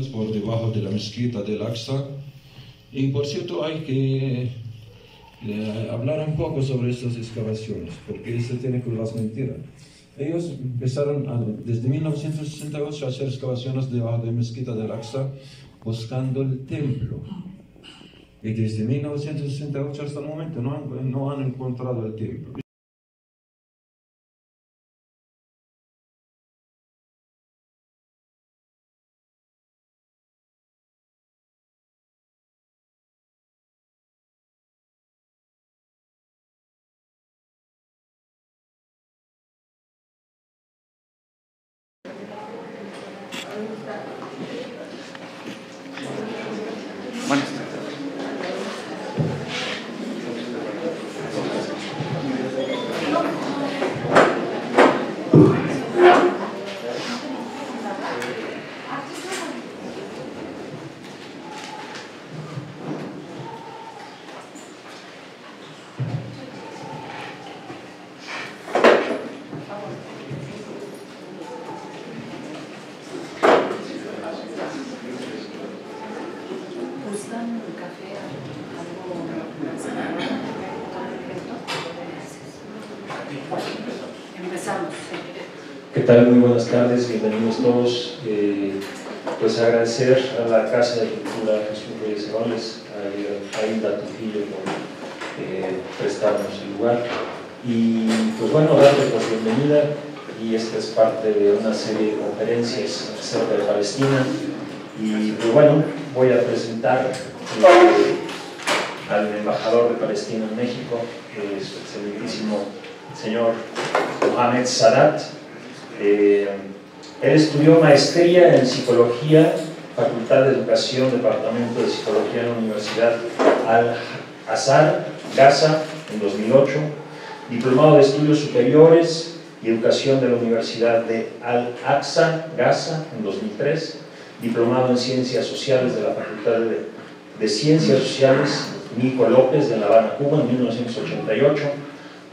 por debajo de la mezquita del Aqsa. Y por cierto, hay que eh, hablar un poco sobre estas excavaciones, porque esto tiene que las mentiras. Ellos empezaron a- desde 1968 a hacer excavaciones debajo de la mezquita del Aqsa buscando el templo. Y desde 1968 hasta el momento no han, no han encontrado el templo. ¿Gustan un café? ¿Algo Empezamos. ¿Qué tal? Muy buenas tardes, bienvenidos todos. Eh, pues agradecer a la Casa de Cultura Jesús Reyes Heroles, a Aida Trujillo por eh, prestarnos el lugar. Y pues bueno, darle la bienvenida y esta es parte de una serie de conferencias acerca de Palestina. Y pues bueno, voy a presentar eh, al embajador de Palestina en México, eh, su excelentísimo señor Mohamed Sadat. Eh, él estudió maestría en psicología, Facultad de Educación, Departamento de Psicología en la Universidad Al-Azhar, Gaza, en 2008, diplomado de Estudios Superiores y Educación de la Universidad de Al-Aqsa, Gaza, en 2003, diplomado en Ciencias Sociales de la Facultad de, de Ciencias Sociales Nico López de La Habana, Cuba, en 1988,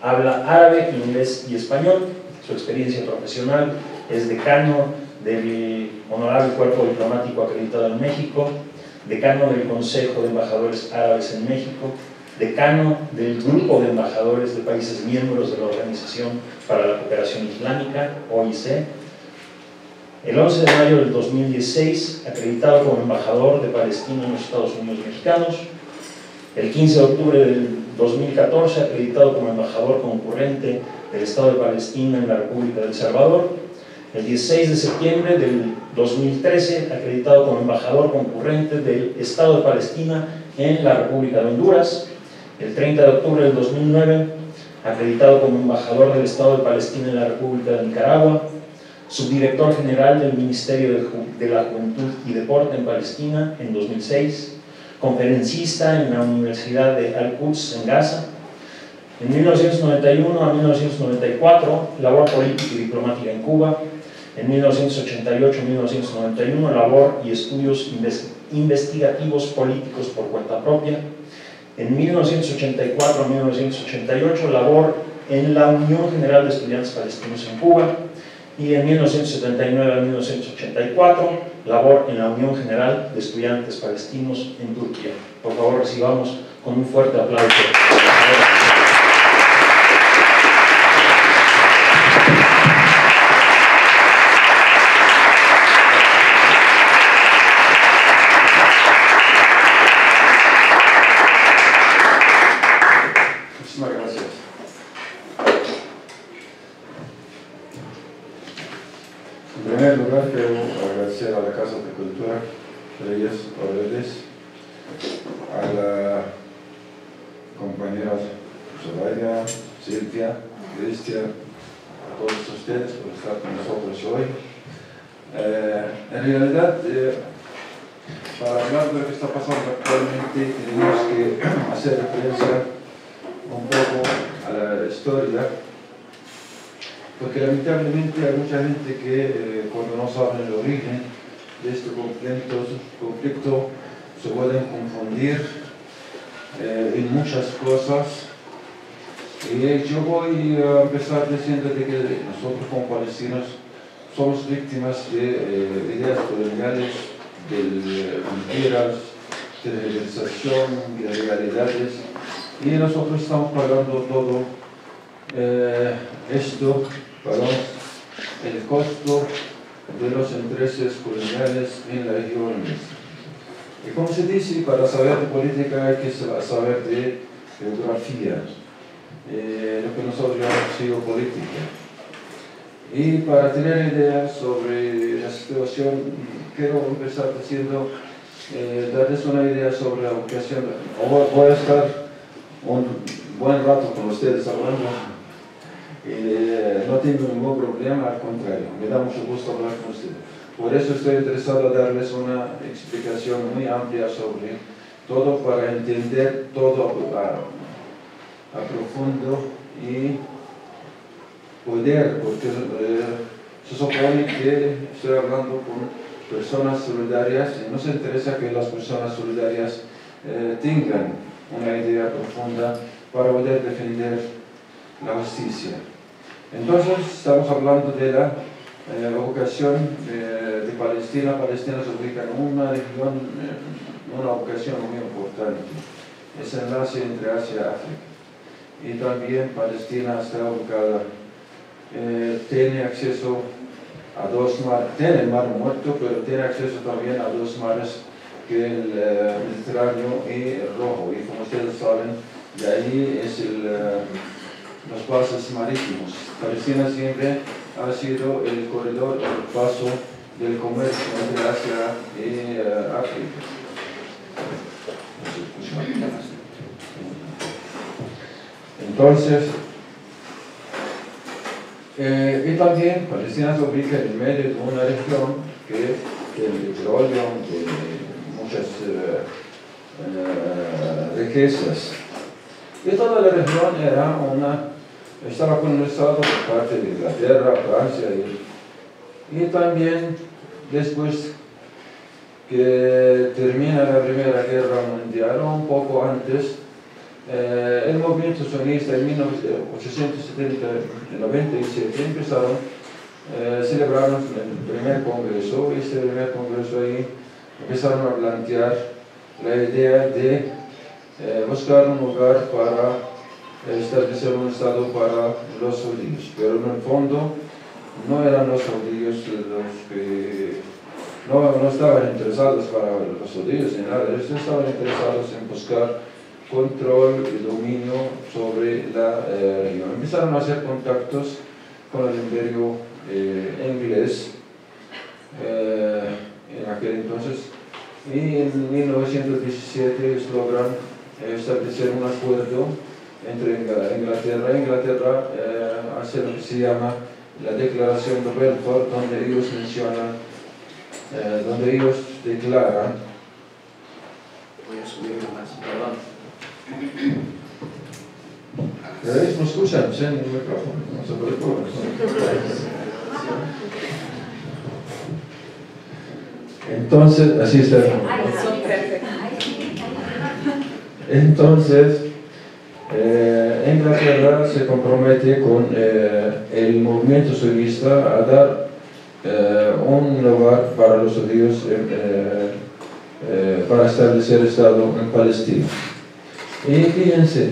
habla árabe, inglés y español. Su experiencia profesional es decano del Honorable Cuerpo Diplomático Acreditado en México, decano del Consejo de Embajadores Árabes en México, decano del Grupo de Embajadores de Países Miembros de la Organización para la Cooperación Islámica, OIC. El 11 de mayo del 2016, acreditado como embajador de Palestina en los Estados Unidos mexicanos. El 15 de octubre del 2014, acreditado como embajador concurrente del Estado de Palestina en la República del Salvador. El 16 de septiembre del 2013, acreditado como embajador concurrente del Estado de Palestina en la República de Honduras. El 30 de octubre del 2009, acreditado como embajador del Estado de Palestina en la República de Nicaragua. Subdirector general del Ministerio de, la Juventud y Deporte en Palestina en 2006 conferencista en la Universidad de Al-Quds en Gaza. En 1991 a 1994, labor política y diplomática en Cuba. En 1988 1991, labor y estudios investigativos políticos por cuenta propia. En 1984 a 1988, labor en la Unión General de Estudiantes Palestinos en Cuba. Y en 1979 a 1984, labor en la Unión General de Estudiantes Palestinos en Turquía. Por favor, recibamos con un fuerte aplauso. Muchísimas gracias. En primer lugar, quiero agradecer a la Casa de Cultura Reyes Aureles, a la compañera Soraya, Silvia, Cristian, a todos ustedes por estar con nosotros hoy. Eh, en realidad, eh, para hablar de lo que está pasando actualmente, tenemos que hacer referencia un poco a la historia, porque lamentablemente hay mucha gente que eh, cuando no saben el origen de este conflicto, conflicto se pueden confundir eh, en muchas cosas. Y yo voy a empezar diciendo de que nosotros como palestinos somos víctimas de eh, ideas coloniales de mentiras, tergiversación, ilegalidades, y nosotros estamos pagando todo eh, esto, el costo de los intereses coloniales en la región. Y como se dice, para saber de política hay que saber de geografía, eh, lo que nosotros llamamos geopolítica. Y para tener ideas sobre la situación, quiero empezar diciendo, eh, darles una idea sobre la ubicación. Voy a estar un buen rato con ustedes hablando. No tengo ningún problema, al contrario, me da mucho gusto hablar con ustedes. Por eso estoy interesado en darles una explicación muy amplia sobre todo para entender todo a, a profundo y poder, porque eh, se supone que estoy hablando con personas solidarias y no se interesa que las personas solidarias eh, tengan una idea profunda para poder defender la justicia. Entonces, estamos hablando de la eh, vocación de, Palestina. Palestina se ubica en una región, en una vocación muy importante. Es el enlace entre Asia y África. Y también Palestina está ubicada eh, tiene acceso a dos mares, tiene el mar muerto, pero tiene acceso también a dos mares, que el eh, Mediterráneo y el Rojo. Y como ustedes saben, de ahí es el, eh, los pasos marítimos. Palestina siempre ha sido el corredor, el paso del comercio entre Asia y África. Entonces, eh, y también Palestina se ubica en medio de una región que tiene petróleo, tiene muchas eh, eh, riquezas. Y toda la región era una, estaba colonizada por parte de Inglaterra, Francia y, y también después que termina la Primera Guerra Mundial, un poco antes, eh, el movimiento sionista en 1897 empezaron, eh, celebraron el primer congreso y este primer congreso ahí empezaron a plantear la idea de eh, buscar un lugar para establecer un estado para los judíos, pero en el fondo no eran los judíos los que no, no estaban interesados para los judíos ni nada, ellos estaban interesados en buscar control y dominio sobre la eh, región. Empezaron a hacer contactos con el imperio eh, inglés eh, en aquel entonces y en 1917 ellos logran establecer un acuerdo entre Inglaterra e Inglaterra hace lo que se llama la Declaración de Belfort, donde ellos mencionan, donde ellos declaran Voy a subir más, perdón. ¿Veis? ¿Me escuchan? Sí, en el micrófono. No se preocupen. Entonces, así está. Entonces, eh, Inglaterra se compromete con eh, el movimiento sionista a dar eh, un lugar para los judíos eh, para establecer Estado en Palestina. Y fíjense,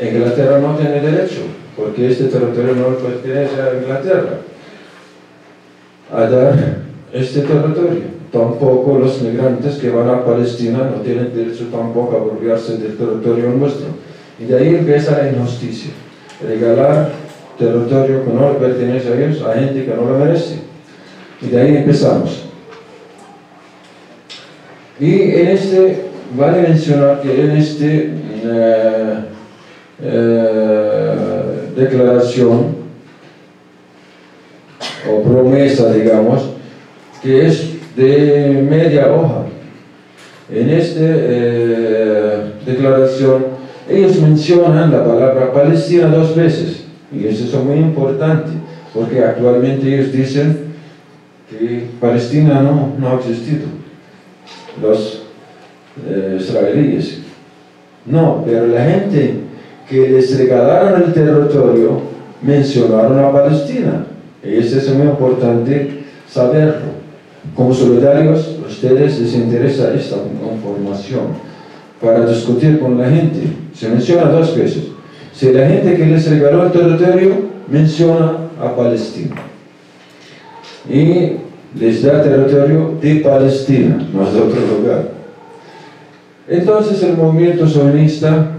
Inglaterra no tiene derecho, porque este territorio no pertenece a Inglaterra, a dar este territorio. Tampoco los migrantes que van a Palestina no tienen derecho tampoco a apropiarse del territorio nuestro. Y de ahí empieza la injusticia. Regalar territorio que no le pertenece a ellos a gente que no lo merece. Y de ahí empezamos. Y en este vale mencionar que en esta eh, eh, declaración o promesa, digamos, que es de media hoja. En esta eh, declaración ellos mencionan la palabra Palestina dos veces y eso es muy importante porque actualmente ellos dicen que Palestina no, no ha existido. Los eh, israelíes. No, pero la gente que les regalaron el territorio mencionaron a Palestina. Y eso es muy importante saberlo. como solidarios, a ustedes les interesa esta información para discutir con la gente. Se menciona dos veces. Si la gente que les regaló el territorio menciona a Palestina. Y les da territorio de Palestina, no es de otro lugar. Entonces el movimiento sionista,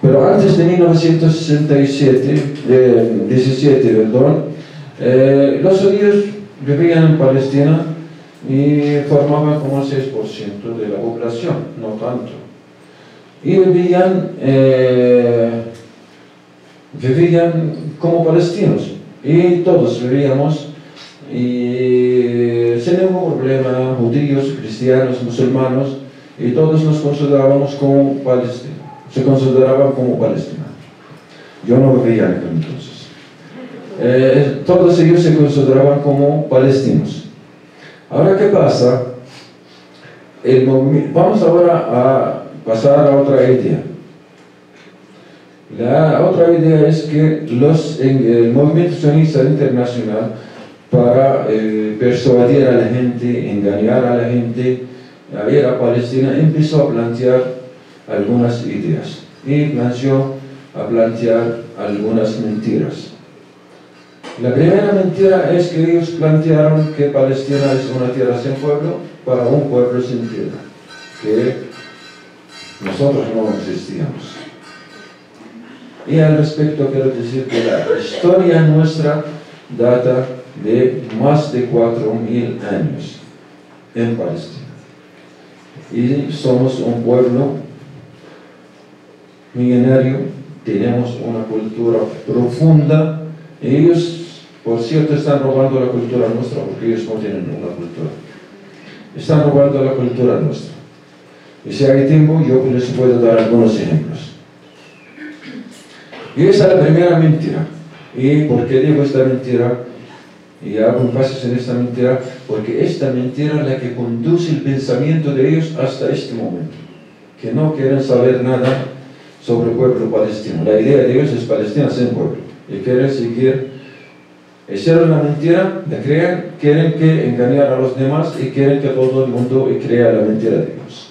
pero antes de 1967, 17, perdón, eh, los judíos vivían en Palestina y formaban como el 6% de la población, no tanto. Y vivían, eh, vivían como palestinos y todos vivíamos y sin ningún problema, judíos, cristianos, musulmanos, y todos nos considerábamos como palestinos, se consideraban como palestinos. Yo no vivía en entonces. Eh, todos ellos se consideraban como palestinos. Ahora, ¿qué pasa? vamos ahora a pasar a otra idea. La otra idea es que los, el movimiento sionista internacional, para eh, persuadir a la gente, engañar a la gente a ir a Palestina, empezó a plantear algunas ideas y planteó a plantear algunas mentiras. La primera mentira es que ellos plantearon que Palestina es una tierra sin pueblo para un pueblo sin tierra, que nosotros no existíamos. Y al respecto quiero decir que la historia nuestra data de más de 4.000 años en Palestina. Y somos un pueblo milenario, tenemos una cultura profunda. Ellos por cierto, están robando la cultura nuestra porque ellos no tienen una cultura. Están robando la cultura nuestra. Y si hay tiempo, yo les puedo dar algunos ejemplos. Y esa es la primera mentira. ¿Y por qué digo esta mentira? Y hago paso en esta mentira, porque esta mentira es la que conduce el pensamiento de ellos hasta este momento. Que no quieren saber nada sobre el pueblo palestino. La idea de ellos es Palestina sin pueblo. Y quieren seguir Hicieron la mentira, la crean, quieren que engañar a los demás y quieren que todo el mundo crea la mentira de Dios.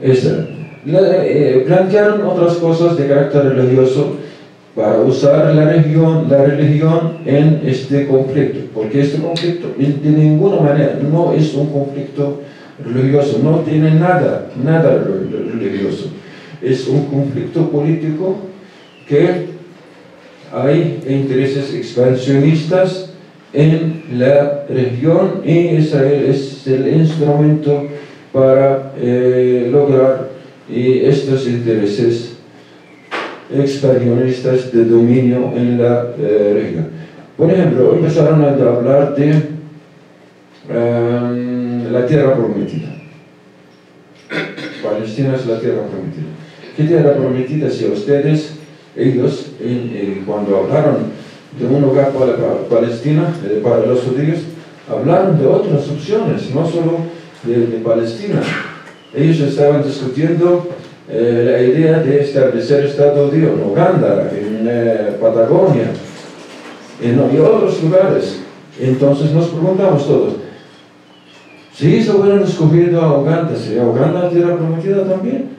Eh, plantearon otras cosas de carácter religioso para usar la religión, la religión en este conflicto, porque este conflicto de ninguna manera no es un conflicto religioso, no tiene nada, nada religioso. Es un conflicto político que hay intereses expansionistas en la región y Israel es el instrumento para eh, lograr estos intereses expansionistas de dominio en la eh, región. Por ejemplo, empezaron a hablar de em, la tierra prometida. Palestina es la tierra prometida. ¿Qué tierra prometida si ustedes ellos, cuando hablaron de un lugar para Palestina, eh, para los judíos, hablaron de otras opciones, no solo de, Palestina. Ellos estaban discutiendo eh, la idea de establecer Estado judío en Uganda, en eh, Patagonia, en, otros lugares. Entonces nos preguntamos todos, si ellos hubieran escogido a Uganda, ¿sería Uganda tierra prometida también?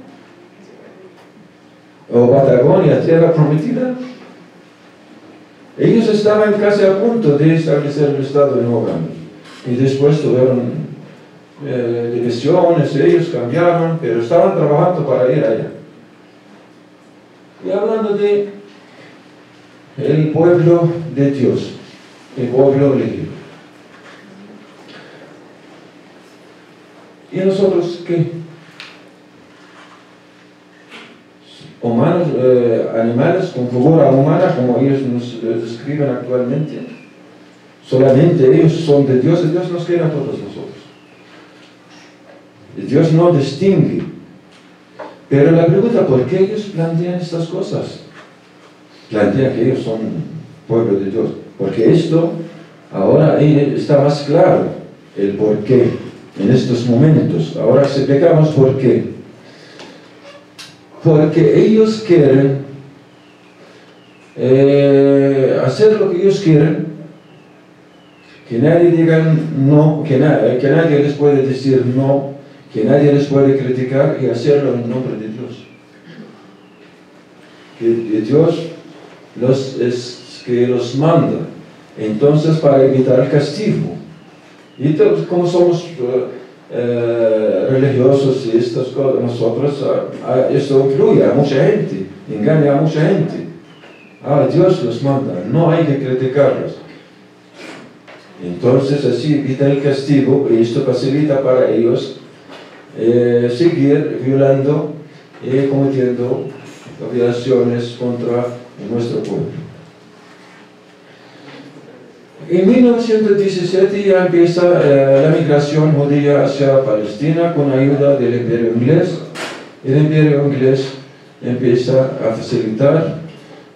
o Patagonia, tierra prometida. Ellos estaban casi a punto de establecer el Estado en Uganda. Y después tuvieron eh, divisiones, ellos cambiaron, pero estaban trabajando para ir allá. Y hablando de el pueblo de Dios, el pueblo elegido. ¿Y nosotros qué? humanos, eh, animales con figura humana como ellos nos describen actualmente. Solamente ellos son de Dios y Dios nos quiere a todos. Dios no distingue. Pero la pregunta, ¿por qué ellos plantean estas cosas? Plantean que ellos son pueblo de Dios. Porque esto ahora está más claro, el por qué en estos momentos. Ahora se ¿por qué? porque ellos quieren eh, hacer lo que ellos quieren, que nadie diga no, que, que nadie les puede decir no, que nadie les puede criticar y hacerlo en nombre de Dios. Que, Dios los, es que los manda. Entonces, para evitar el castigo. Y como somos eh, eh, religiosos y estas cosas, nosotros, uh, esto influye a mucha gente, engaña a mucha gente. Ah, Dios los manda, no hay que criticarlos. Entonces así evita el castigo y esto facilita para ellos eh, seguir violando y cometiendo violaciones contra nuestro pueblo. En 1917 ya empieza eh, la migración judía hacia Palestina con ayuda del imperio inglés. El imperio inglés empieza a facilitar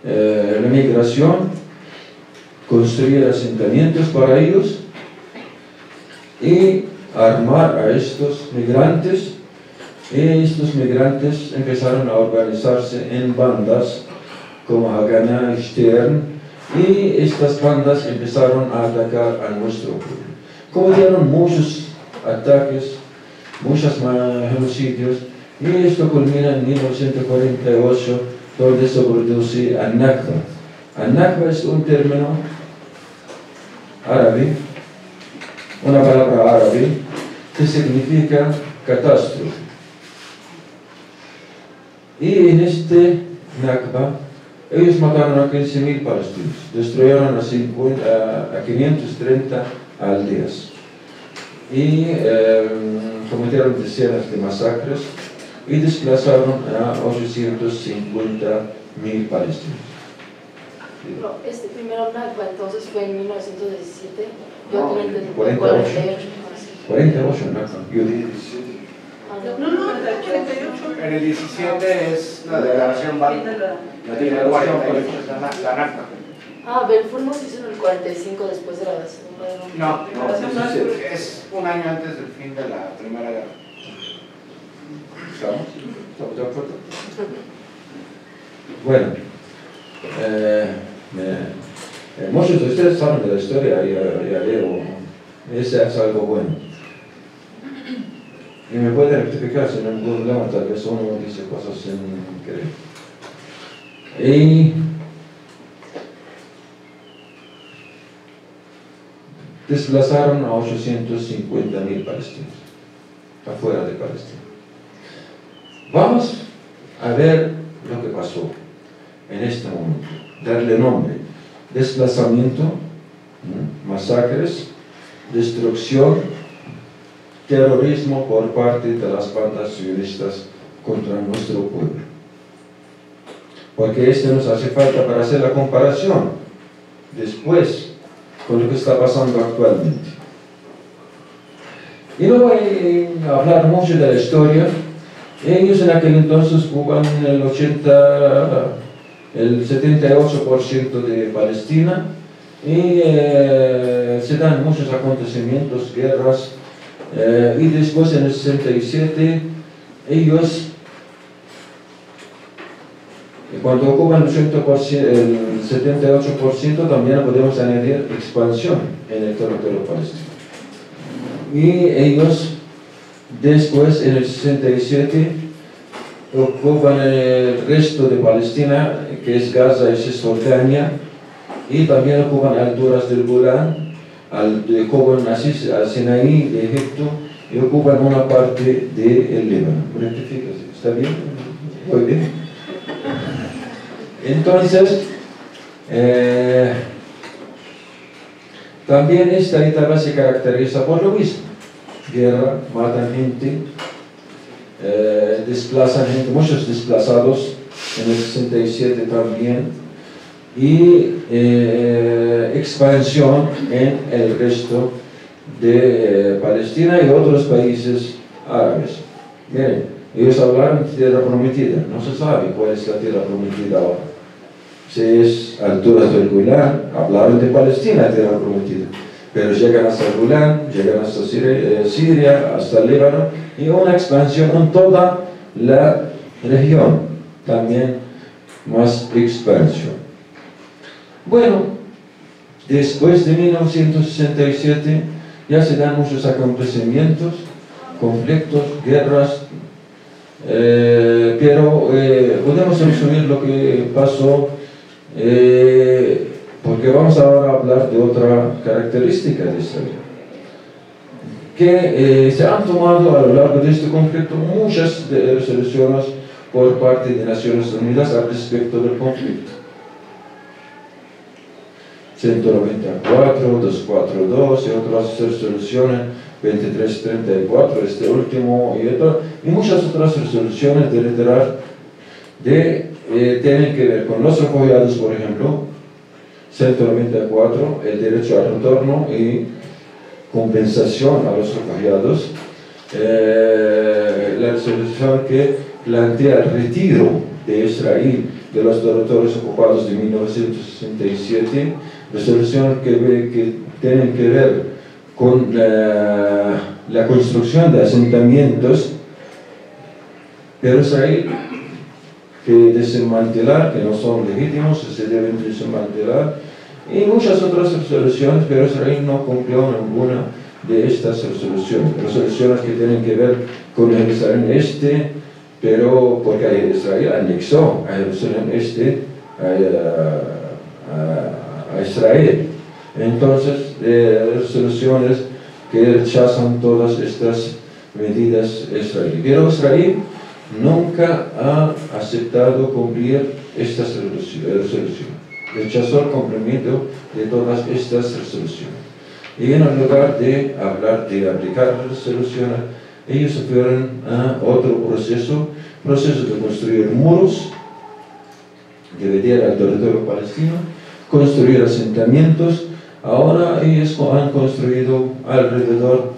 eh, la migración, construir asentamientos para ellos y armar a estos migrantes. Y estos migrantes empezaron a organizarse en bandas como Haganah Stern, y estas bandas empezaron a atacar a nuestro pueblo. Cometieron muchos ataques, muchos genocidios, y esto culmina en 1948, donde se produce Al-Nakba. Al-Nakba es un término árabe, una palabra árabe, que significa catástrofe. Y en este Nakba ellos mataron a 15.000 palestinos, destruyeron a, 50, a 530 aldeas y eh, cometieron decenas de masacres y desplazaron a 850.000 palestinos. No, este primero Nakba entonces fue en 1917. Yo no, 48. 48, 48 Nakba. Yo dije 17. No, no, 48. En el 17 es la declaración Balfour. La declaración la NACTA. Ah, Belfort no se hizo en el 45 después de la No, no, es un año antes del fin de la Primera Guerra. ¿Estamos? ¿Estamos de acuerdo? Bueno, eh, eh, muchos de ustedes saben de la historia, ya, ya leo, ese es algo bueno. Y me puede rectificar sin ningún problema, tal vez uno dice cosas sin querer. Y desplazaron a 850 mil palestinos afuera de Palestina. Vamos a ver lo que pasó en este momento, darle nombre, desplazamiento, masacres, destrucción, terrorismo por parte de las bandas sionistas contra nuestro pueblo. Porque esto nos hace falta para hacer la comparación después con lo que está pasando actualmente. Y no voy a hablar mucho de la historia. Ellos en aquel entonces ocupan el 80, el 78% de Palestina y eh, se dan muchos acontecimientos, guerras, eh, y después en el 67 ellos cuando ocupan el, 78% también podemos añadir expansión en el territorio palestino. Y ellos después en el 67 ocupan el resto de Palestina, que es Gaza y Cisjordania, y también ocupan alturas del Golán, al, ocupan a Sinaí de Egipto y ocupan una parte del Líbano. ¿Está bien? Muy bien. Entonces, eh, también esta etapa se caracteriza por lo mismo. Guerra, matan gente, eh, gente, muchos desplazados en el 67 también, y eh, expansión en el resto de Palestina y otros países árabes. Miren, ellos hablaron de tierra prometida, no se sabe cuál es la tierra prometida ahora. Si es alturas del Golán, hablaron de Palestina, tierra prometida, pero llegan hasta Golán, llegan hasta eh, Siria, hasta Líbano, y una expansión en toda la región, también más expansión. Bueno, Después de 1967 ya se dan muchos acontecimientos, conflictos, guerras, eh, pero eh, podemos resumir lo que pasó porque vamos ahora a hablar de otra característica de Israel que se han tomado a lo largo de este conflicto muchas resoluciones por parte de Naciones Unidas al respecto del conflicto. 194, 242 y otras resoluciones 2334, este último y, otro, y muchas otras resoluciones de literal de, eh, tienen que ver con los refugiados, por ejemplo, 194, el derecho al retorno y compensación a los refugiados, eh, la resolución que plantea el retiro de Israel de los territorios ocupados de 1967, resolución que, que tienen que ver con la, construcción de asentamientos, pero Israel que desmantelar, que no son legítimos, se deben desmantelar, y muchas otras resoluciones, pero Israel no cumplió ninguna de estas resoluciones, resoluciones que tienen que ver con Jerusalén Este, pero porque Israel anexó a Jerusalén Este a Israel. Entonces, eh, resoluciones que rechazan todas estas medidas israelíes. Pero Israel nunca ha aceptado cumplir estas resoluciones. Rechazó el cumplimiento de todas estas resoluciones. Y en lugar de hablar de aplicar resoluciones, ellos fueron a otro proceso, proceso de construir muros, dividir al territorio palestino, construir asentamientos, Ahora ellos han construido alrededor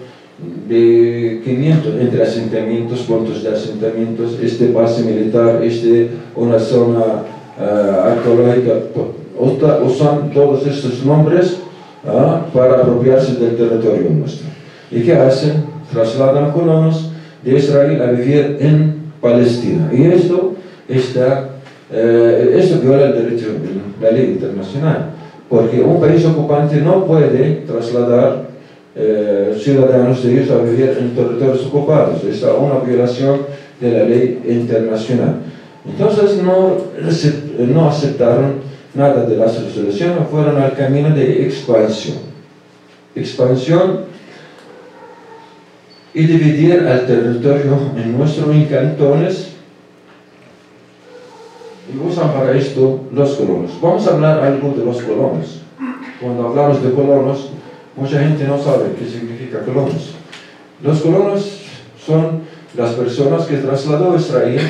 de 500 entre asentamientos, puntos de asentamientos, este base militar, este una zona uh, arqueológica, usan todos estos nombres uh, para apropiarse del territorio nuestro. ¿Y qué hacen? Trasladan colonos de Israel a vivir en Palestina. Y esto, está, uh, esto viola el derecho, la ley internacional porque un país ocupante no puede trasladar ciudadanos de ellos a vivir en territorios ocupados. Es una violación de la ley internacional. Entonces no, no aceptaron nada de las resoluciones, fueron al camino de expansión. Expansión y dividir al territorio en nuestros cantones y usan para esto los colonos. Vamos a hablar algo de los colonos. Cuando hablamos de colonos, mucha gente no sabe qué significa colonos. Los colonos son las personas que trasladó Israel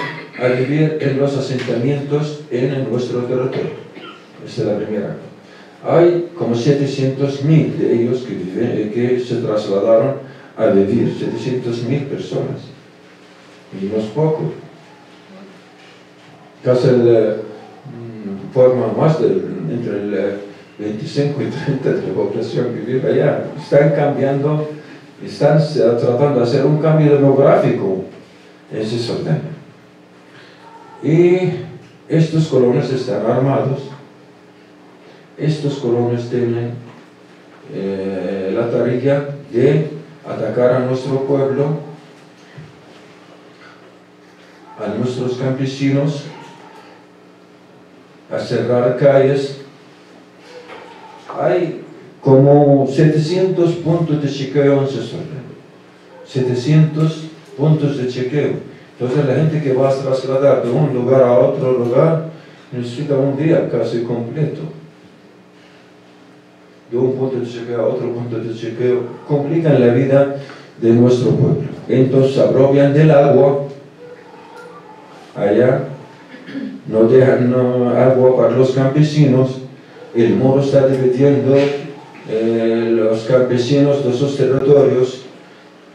a vivir en los asentamientos en nuestro territorio. Esta es la primera. Hay como 700.000 de ellos eh, que se trasladaron a vivir, 700.000 personas. Y no es poco casi la mm, forma más de, entre el 25 y 30 de la población vive allá. Están cambiando, están tratando de hacer un cambio demográfico en Cisjordania. Y estos colonos están armados, estos colonos tienen eh, la tarea de atacar a nuestro pueblo, a nuestros campesinos, a cerrar calles. Hay como 700 puntos de chequeo en 700 puntos de chequeo. Entonces la gente que va a trasladar de un lugar a otro lugar necesita un día casi completo. De un punto de chequeo a otro punto de chequeo complican la vida de nuestro pueblo. Entonces apropian del agua allá no dejan agua para los campesinos, el muro está dividiendo eh, los campesinos de esos territorios,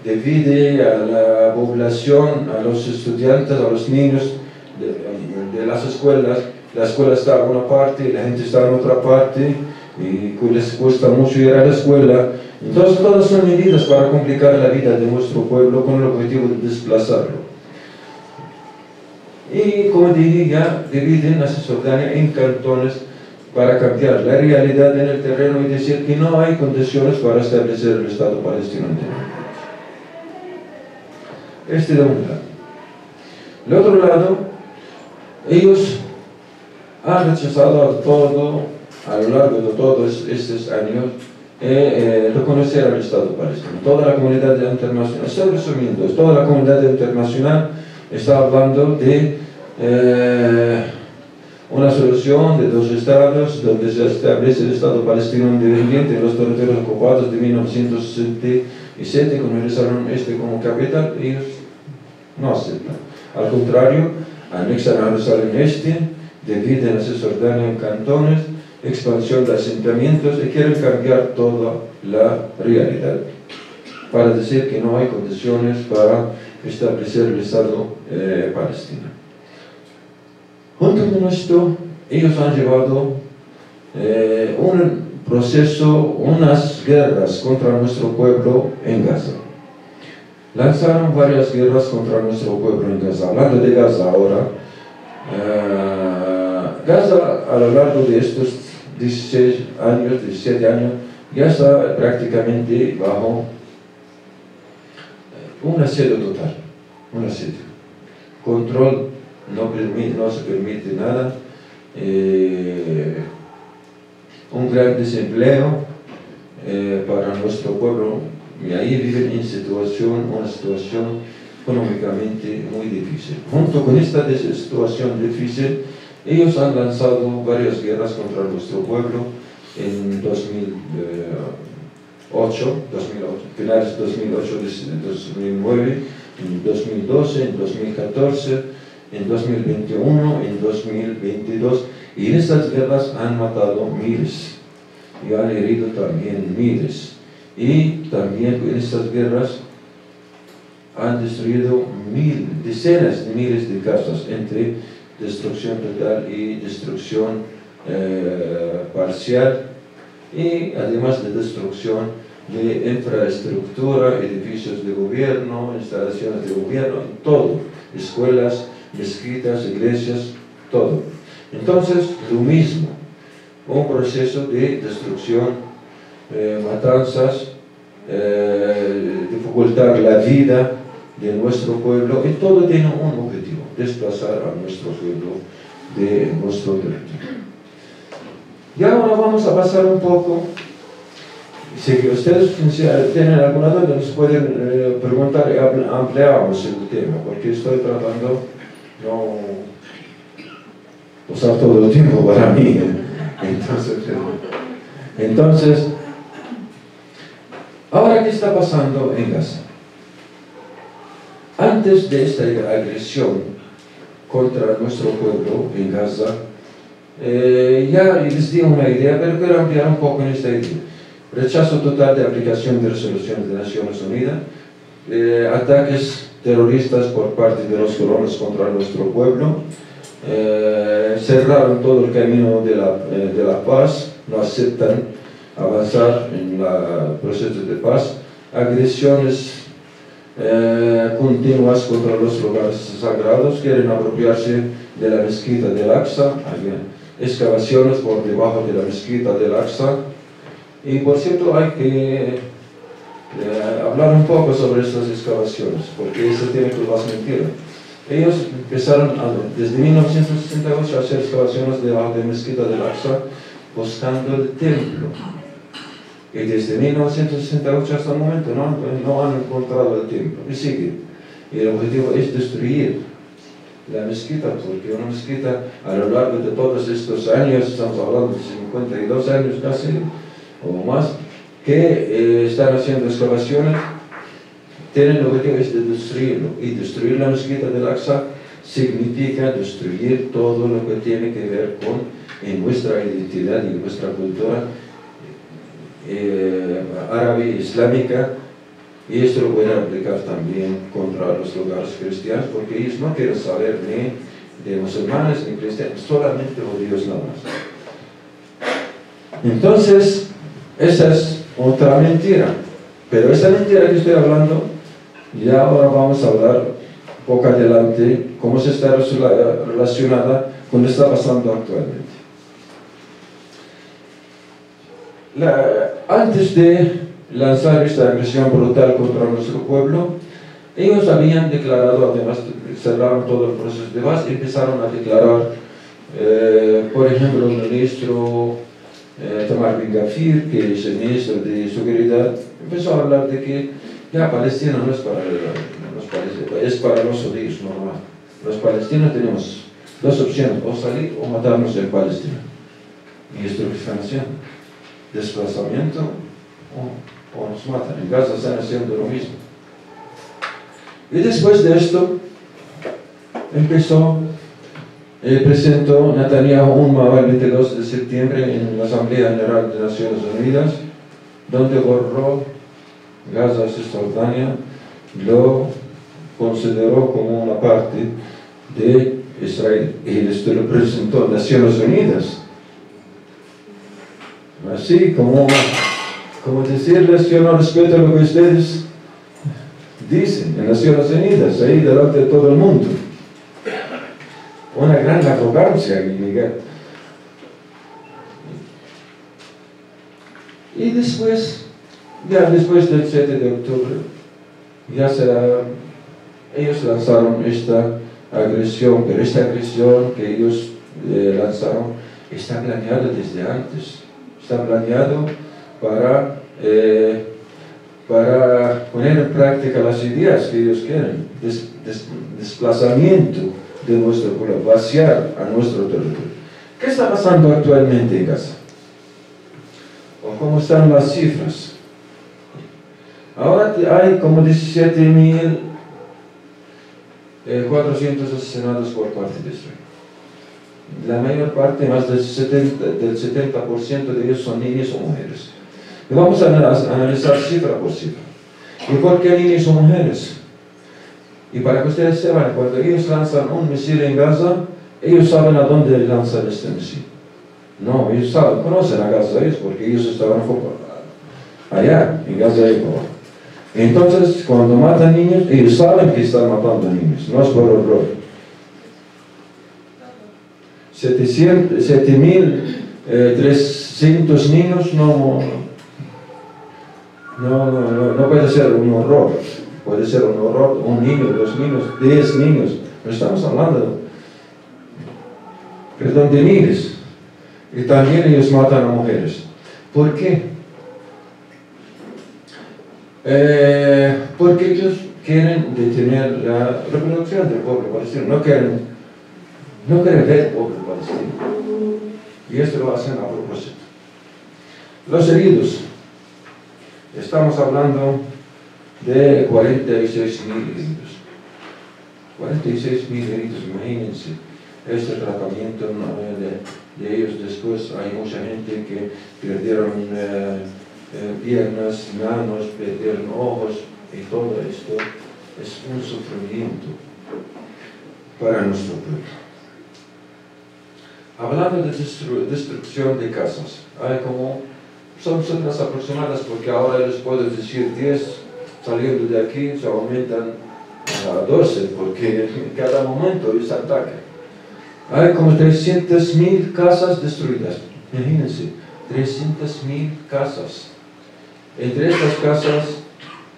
divide a la población, a los estudiantes, a los niños de, las escuelas, la escuela está en una parte, la gente está en otra parte, y les cuesta mucho ir a la escuela. Entonces todas son medidas para complicar la vida de nuestro pueblo con el objetivo de desplazarlo. Y como dije dividen la Cisjordania en cantones para cambiar la realidad en el terreno y decir que no hay condiciones para establecer el Estado palestino Este de un lado. Otro lado, ellos han rechazado a todo, a lo largo de todos estos años, eh, eh, reconocer al Estado palestino. Toda la comunidad internacional, estoy resumiendo, toda la comunidad internacional está hablando de eh, una solución de dos estados donde se establece el Estado palestino independiente en los territorios ocupados de 1967 con el este como capital, ellos no aceptan. Al contrario, anexan a Jerusalén Este, dividen a Cisjordania en cantones, expansión de asentamientos y quieren cambiar toda la realidad para decir que no hay condiciones para establecer el Estado eh, palestino. Junto con esto, ellos han llevado eh, un proceso, unas guerras contra nuestro pueblo en Gaza. Lanzaron varias guerras contra nuestro pueblo en Gaza. Hablando de Gaza ahora, eh, Gaza a lo largo de estos 16 años, 17 años, ya está prácticamente bajo eh, un asedio total, un asedio. Control no, permite, no se permite nada, eh, un gran desempleo eh, para nuestro pueblo y ahí viven en situación, una situación económicamente muy difícil. Junto con esta situación difícil, ellos han lanzado varias guerras contra nuestro pueblo en 2008, 2008 finales de 2008, 2009, en 2012, en 2014, en 2021, en 2022, y estas guerras han matado miles y han herido también miles. Y también en estas guerras han destruido mil, decenas de miles de casas entre destrucción total y destrucción eh, parcial y además de destrucción de infraestructura, edificios de gobierno, instalaciones de gobierno, todo, escuelas, mezquitas, iglesias, todo. Entonces, lo mismo, un proceso de destrucción, eh, matanzas, eh, dificultar la vida de nuestro pueblo, y todo tiene un objetivo, desplazar a nuestro pueblo de nuestro territorio. Y ahora vamos a pasar un poco, si ustedes tienen alguna duda nos pueden eh, preguntar y ampliamos el tema, porque estoy tratando no usar todo el tiempo para mí. Entonces, entonces, ahora qué está pasando en Gaza? Antes de esta agresión contra nuestro pueblo en Gaza, eh, ya les di una idea, pero quiero ampliar un poco en esta idea. Rechazo total de aplicación de resoluciones de Naciones Unidas, eh, ataques terroristas por parte de los colonos contra nuestro pueblo, eh, cerraron todo el camino de la, de la paz, no aceptan avanzar en el proceso de paz, agresiones eh, continuas contra los lugares sagrados, quieren apropiarse de la mezquita del Aqsa, excavaciones por debajo de la mezquita del Aqsa, y por cierto hay que eh, hablar un poco sobre estas excavaciones, porque eso tiene que más mentira. Ellos empezaron desde 1968 a hacer excavaciones debajo de la mezquita del Aqsa, buscando el templo y desde 1968 hasta el momento no, no han encontrado el templo y sigue. Y el objetivo es destruir la mezquita, porque una mezquita a lo largo de todos estos años, estamos hablando de 52 años casi o más, que eh, están haciendo excavaciones, tienen el objetivo de destruirlo. Y destruir la mezquita del Aqsa significa destruir todo lo que tiene que ver con nuestra identidad y nuestra cultura eh, árabe islámica y esto lo pueden aplicar también contra los lugares cristianos porque ellos no quieren saber ni de musulmanes ni cristianos, solamente judíos nada más. Entonces, esa es otra mentira. Pero esa mentira que estoy hablando, ya ahora vamos a hablar poco adelante cómo se está relacionada con lo que está pasando actualmente. antes de lanzar esta agresión brutal contra nuestro pueblo, ellos habían declarado, además cerraron todo el proceso de paz empezaron a declarar, eh, por ejemplo, el ministro Tamar Ben Gafir, que es el ministro de Seguridad, empezó a hablar de que ya Palestina no es para los palestinos, es para los judíos normal. Los palestinos tenemos dos opciones, o salir o matarnos en Palestina. Y esto es. Desplazamiento o, o nos matan. En Gaza están haciendo lo mismo. Y después de esto, empezó, eh, presentó Netanyahu un mapa el 22 de septiembre en la Asamblea General de Naciones Unidas, donde borró Gaza, Cisjordania, lo consideró como una parte de Israel. Y esto lo presentó en Naciones Unidas. Así como, como decirles, yo no respeto lo que ustedes dicen en Naciones Unidas, ahí delante de todo el mundo. Una gran arrogancia, Miguel. Y después, ya después del 7 de octubre, ya será, ellos lanzaron esta agresión, pero esta agresión que ellos eh, lanzaron está planeada desde antes. Está planeado para, eh, para poner en práctica las ideas que ellos quieren. desplazamiento de nuestro pueblo, vaciar a nuestro territorio. ¿Qué está pasando actualmente en Gaza? ¿O cómo están las cifras? Ahora hay como 17.000 400 asesinados por parte de Israel. La mayor parte, más del 70%, del 70 de ellos son niños o mujeres. Y vamos a analizar cifra por cifra. ¿Y por qué niños o mujeres? Y para que ustedes sepan, cuando ellos lanzan un misil en Gaza, ellos saben a dónde lanzan este misil. No, ellos saben, conocen a Gaza ellos porque ellos estaban allá, en Gaza y por entonces, cuando matan niños, ellos saben que están matando niños, no es por horror. 7.300 eh, niños no, no, no, no, puede ser un horror. Puede ser un horror, un niño, dos niños, diez niños. No estamos hablando, de miles. Y también ellos matan a mujeres. ¿Por qué? Eh, porque ellos quieren detener la reproducción del pueblo palestino, no quieren, no quieren ver el pueblo palestino. Y esto lo hacen a propósito. Los heridos, estamos hablando de 46 mil heridos. 46 mil heridos, imagínense este tratamiento de, de, ellos después. Hay mucha gente que perdieron... Eh, eh, piernas, manos, perdieron ojos y todo esto es un sufrimiento para nuestro pueblo. Hablando de destrucción de casas, hay como, son cifras aproximadas porque ahora les puedo decir 10 saliendo de aquí se aumentan a 12 porque en cada momento es ataque. Hay como 300.000 casas destruidas, imagínense, 300.000 casas entre estas casas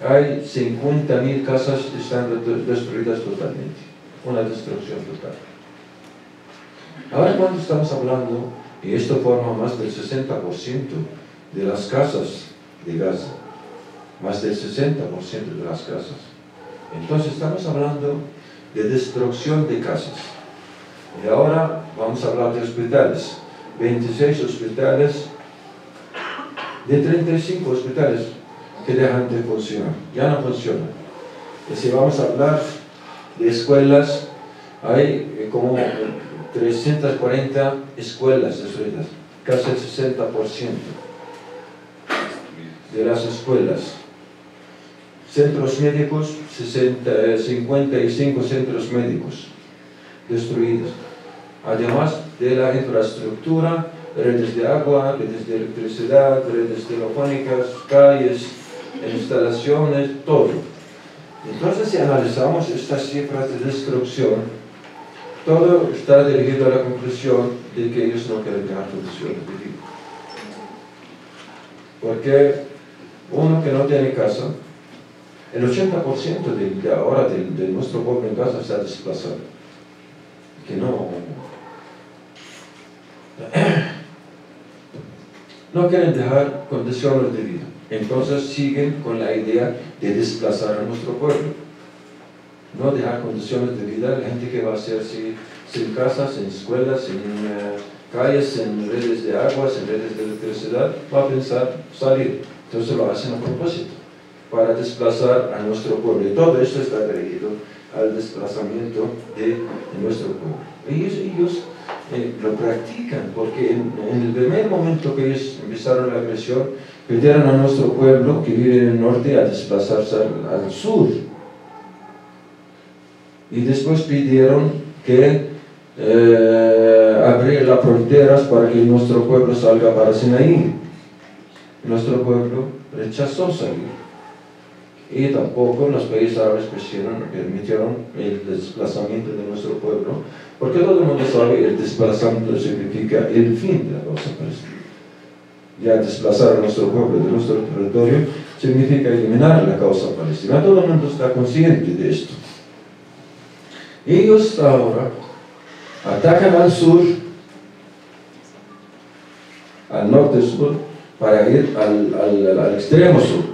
hay 50.000 casas que están destruidas totalmente. Una destrucción total. Ahora cuando estamos hablando, y esto forma más del 60% de las casas de Gaza, más del 60% de las casas. Entonces estamos hablando de destrucción de casas. Y ahora vamos a hablar de hospitales. 26 hospitales de 35 hospitales que dejan de funcionar, ya no funcionan. Y si vamos a hablar de escuelas, hay eh, como 340 escuelas destruidas, casi el 60% de las escuelas. Centros médicos, 60, 55 centros médicos destruidos. Además de la infraestructura redes de agua, redes de electricidad, redes telefónicas, calles, instalaciones, todo. Entonces, si analizamos estas cifras de destrucción, todo está dirigido a la conclusión de que ellos no quieren dejar condiciones de vida. Porque uno que no tiene casa, el 80% de, ahora de, nuestro pueblo en casa está desplazado. Que no, no quieren dejar condiciones de vida. Entonces siguen con la idea de desplazar a nuestro pueblo. No dejar condiciones de vida, la gente que va a hacer sin, sin casas, sin escuelas, sin uh, calles, sin redes de agua, sin redes de electricidad, va a pensar salir. Entonces lo hacen a propósito, para desplazar a nuestro pueblo. Y todo esto está dirigido al desplazamiento de, nuestro pueblo. Ellos, ellos eh, lo practican, porque en, el primer momento que ellos empezaron la agresión, pidieron a nuestro pueblo que vive en el norte a desplazarse al, sur. Y después pidieron que eh, las fronteras para que nuestro pueblo salga para Sinaí. Nuestro pueblo rechazó salir. Y tampoco los países árabes permitieron el desplazamiento de nuestro pueblo, porque todo el mundo sabe que el desplazamiento significa el fin de la causa palestina. Ya desplazar a nuestro pueblo de nuestro territorio significa eliminar la causa palestina. Todo el mundo está consciente de esto. Ellos ahora atacan al sur, al norte-sur, para ir al, al, al, extremo sur.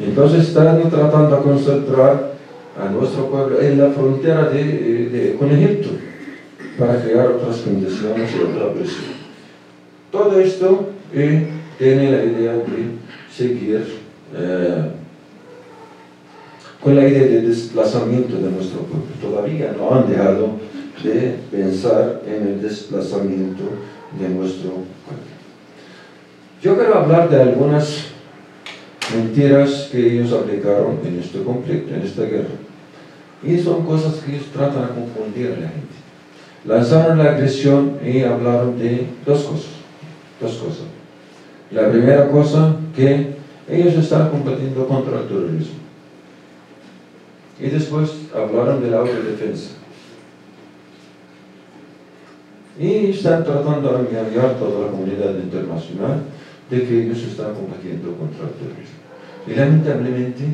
Entonces están tratando de concentrar a nuestro pueblo en la frontera de, con Egipto para crear otras condiciones y otra presión. Todo esto eh, tiene la idea de seguir eh, con la idea de desplazamiento de nuestro pueblo. Todavía no han dejado de pensar en el desplazamiento de nuestro pueblo. Yo quiero hablar de algunas mentiras que ellos aplicaron en este conflicto, en esta guerra. Y son cosas que ellos tratan de confundir a la gente. Lanzaron la agresión y hablaron de dos cosas. Dos cosas. La primera cosa, que ellos están combatiendo contra el terrorismo. Y después hablaron de la autodefensa. Y están tratando de engañar a toda la comunidad internacional de que ellos están combatiendo contra el terrorismo. Y lamentablemente,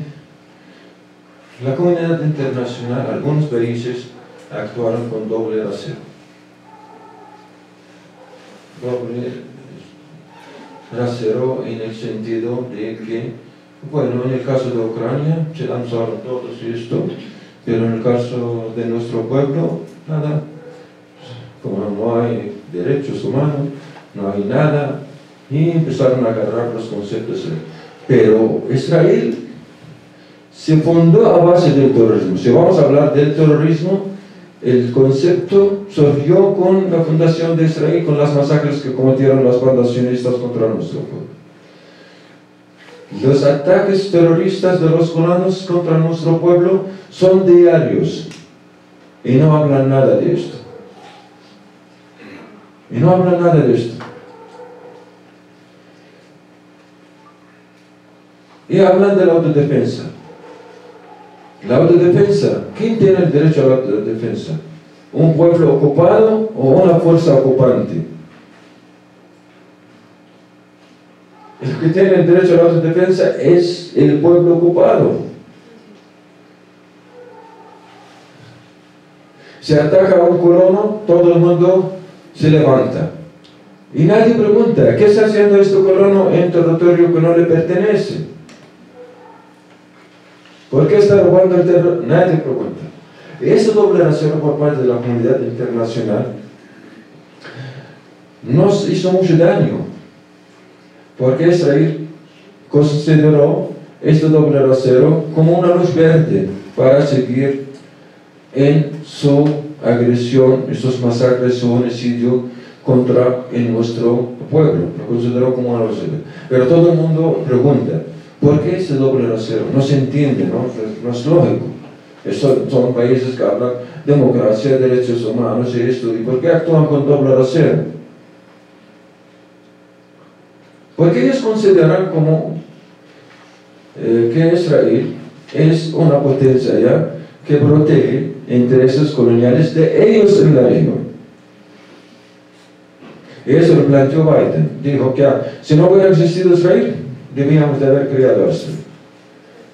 la comunidad internacional, algunos países, actuaron con doble rasero. Doble rasero en el sentido de que, bueno, en el caso de Ucrania se lanzaron todos esto, pero en el caso de nuestro pueblo, nada. Como no hay derechos humanos, no hay nada, y empezaron a agarrar los conceptos. Pero Israel se fundó a base del terrorismo. Si vamos a hablar del terrorismo, el concepto surgió con la fundación de Israel, con las masacres que cometieron las bandas sionistas contra nuestro pueblo. Los ataques terroristas de los colonos contra nuestro pueblo son diarios y no hablan nada de esto. Y no hablan nada de esto. Y hablan de la autodefensa. La autodefensa, ¿quién tiene el derecho a la autodefensa? ¿Un pueblo ocupado o una fuerza ocupante? El que tiene el derecho a la autodefensa es el pueblo ocupado. Se ataca a un colono, todo el mundo se levanta. Y nadie pregunta, ¿qué está haciendo este colono en territorio que no le pertenece? ¿Por qué está robando el terror? Nadie pregunta. Esa doble nación por parte de la comunidad internacional nos hizo mucho daño, porque Israel consideró este doble rasero como una luz verde para seguir en su agresión, en sus masacres, su homicidio contra en nuestro pueblo. Lo consideró como una luz verde. Pero todo el mundo pregunta, ¿Por qué ese doble rasero? No se entiende, ¿no? No es lógico. Son, son países que hablan democracia, derechos humanos y esto. ¿Y por qué actúan con doble rasero? Porque ellos consideran como eh, que Israel es una potencia ya que protege intereses coloniales de ellos en la región. Eso lo planteó Biden. Dijo que ah, si no hubiera existido Israel, debíamos de haber creado eso.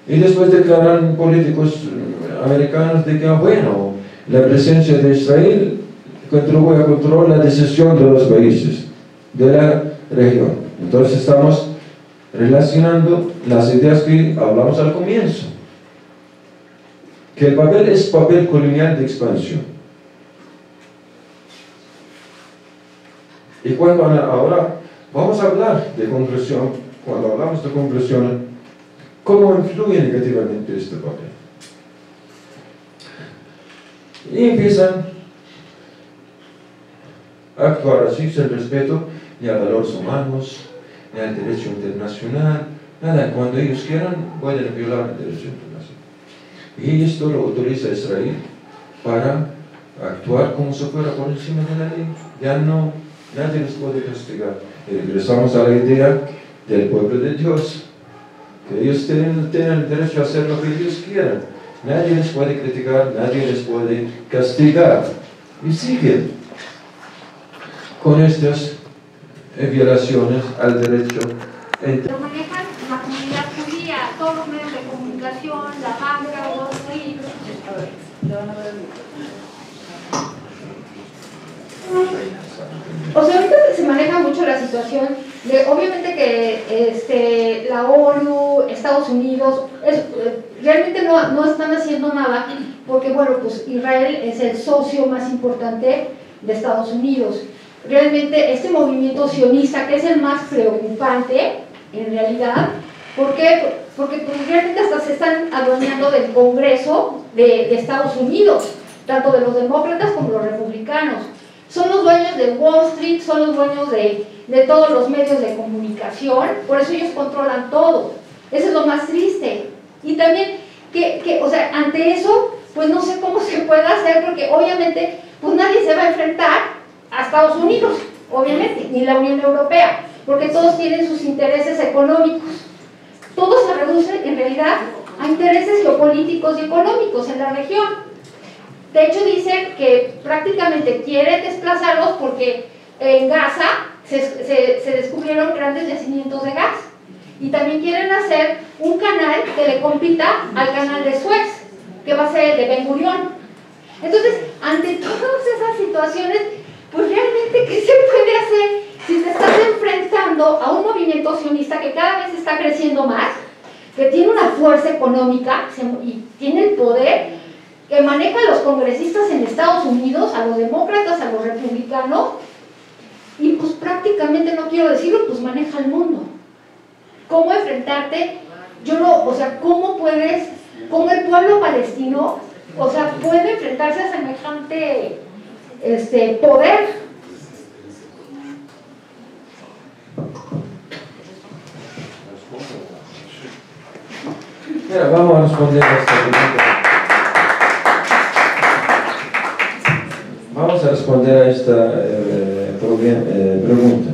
Y después declaran políticos americanos de que, ah, bueno, la presencia de Israel contribuye a controlar la decisión de los países, de la región. Entonces estamos relacionando las ideas que hablamos al comienzo. Que el papel es papel colonial de expansión. Y cuando ahora vamos a hablar de conclusión, cuando hablamos de conclusión, ¿cómo influye negativamente este papel? Y empiezan a actuar así sin respeto ni a valores humanos, ni al derecho internacional, nada, cuando ellos quieran pueden violar el derecho internacional. Y esto lo autoriza Israel para actuar como si fuera por encima de la ley. Ya no, nadie les puede castigar. Y regresamos a la idea del pueblo de Dios, que ellos tienen, tienen el derecho a hacer lo que ellos quieran. Nadie les puede criticar, nadie les puede castigar. Y siguen con estas violaciones al derecho. Lo manejan la comunidad judía, todos los medios de comunicación, la banca, los libros. O sea, ahorita se maneja mucho la situación obviamente que este, la ONU, Estados Unidos, realmente no, no están haciendo nada porque, bueno, pues Israel es el socio más importante de Estados Unidos realmente este movimiento sionista, que es el más preocupante en realidad, ¿por qué? Porque pues, realmente hasta se están adueñando del Congreso de, Estados Unidos, tanto de los demócratas como los republicanos. Son los dueños de Wall Street, son los dueños de, de todos los medios de comunicación, por eso ellos controlan todo. Eso es lo más triste. Y también, que, que, o sea, ante eso, pues no sé cómo se puede hacer, porque obviamente, pues nadie se va a enfrentar a Estados Unidos, obviamente, ni la Unión Europea, porque todos tienen sus intereses económicos. Todo se reduce en realidad a intereses geopolíticos y económicos en la región. De hecho, dicen que prácticamente quieren desplazarlos porque en Gaza se, se, descubrieron grandes yacimientos de gas. Y también quieren hacer un canal que le compita al canal de Suez, que va a ser el de Ben Gurión. Entonces, ante todas esas situaciones, pues realmente, ¿qué se puede hacer si te estás enfrentando a un movimiento sionista que cada vez está creciendo más, que tiene una fuerza económica y tiene el poder, que maneja a los congresistas en Estados Unidos, a los demócratas, a los republicanos, y pues prácticamente, no quiero decirlo, pues maneja el mundo. ¿Cómo enfrentarte? Yo no, o sea, ¿cómo puedes, cómo el pueblo palestino, o sea, puede enfrentarse a semejante este, poder. vamos a responder a esta pregunta. Responder a esta eh, eh, pregunta.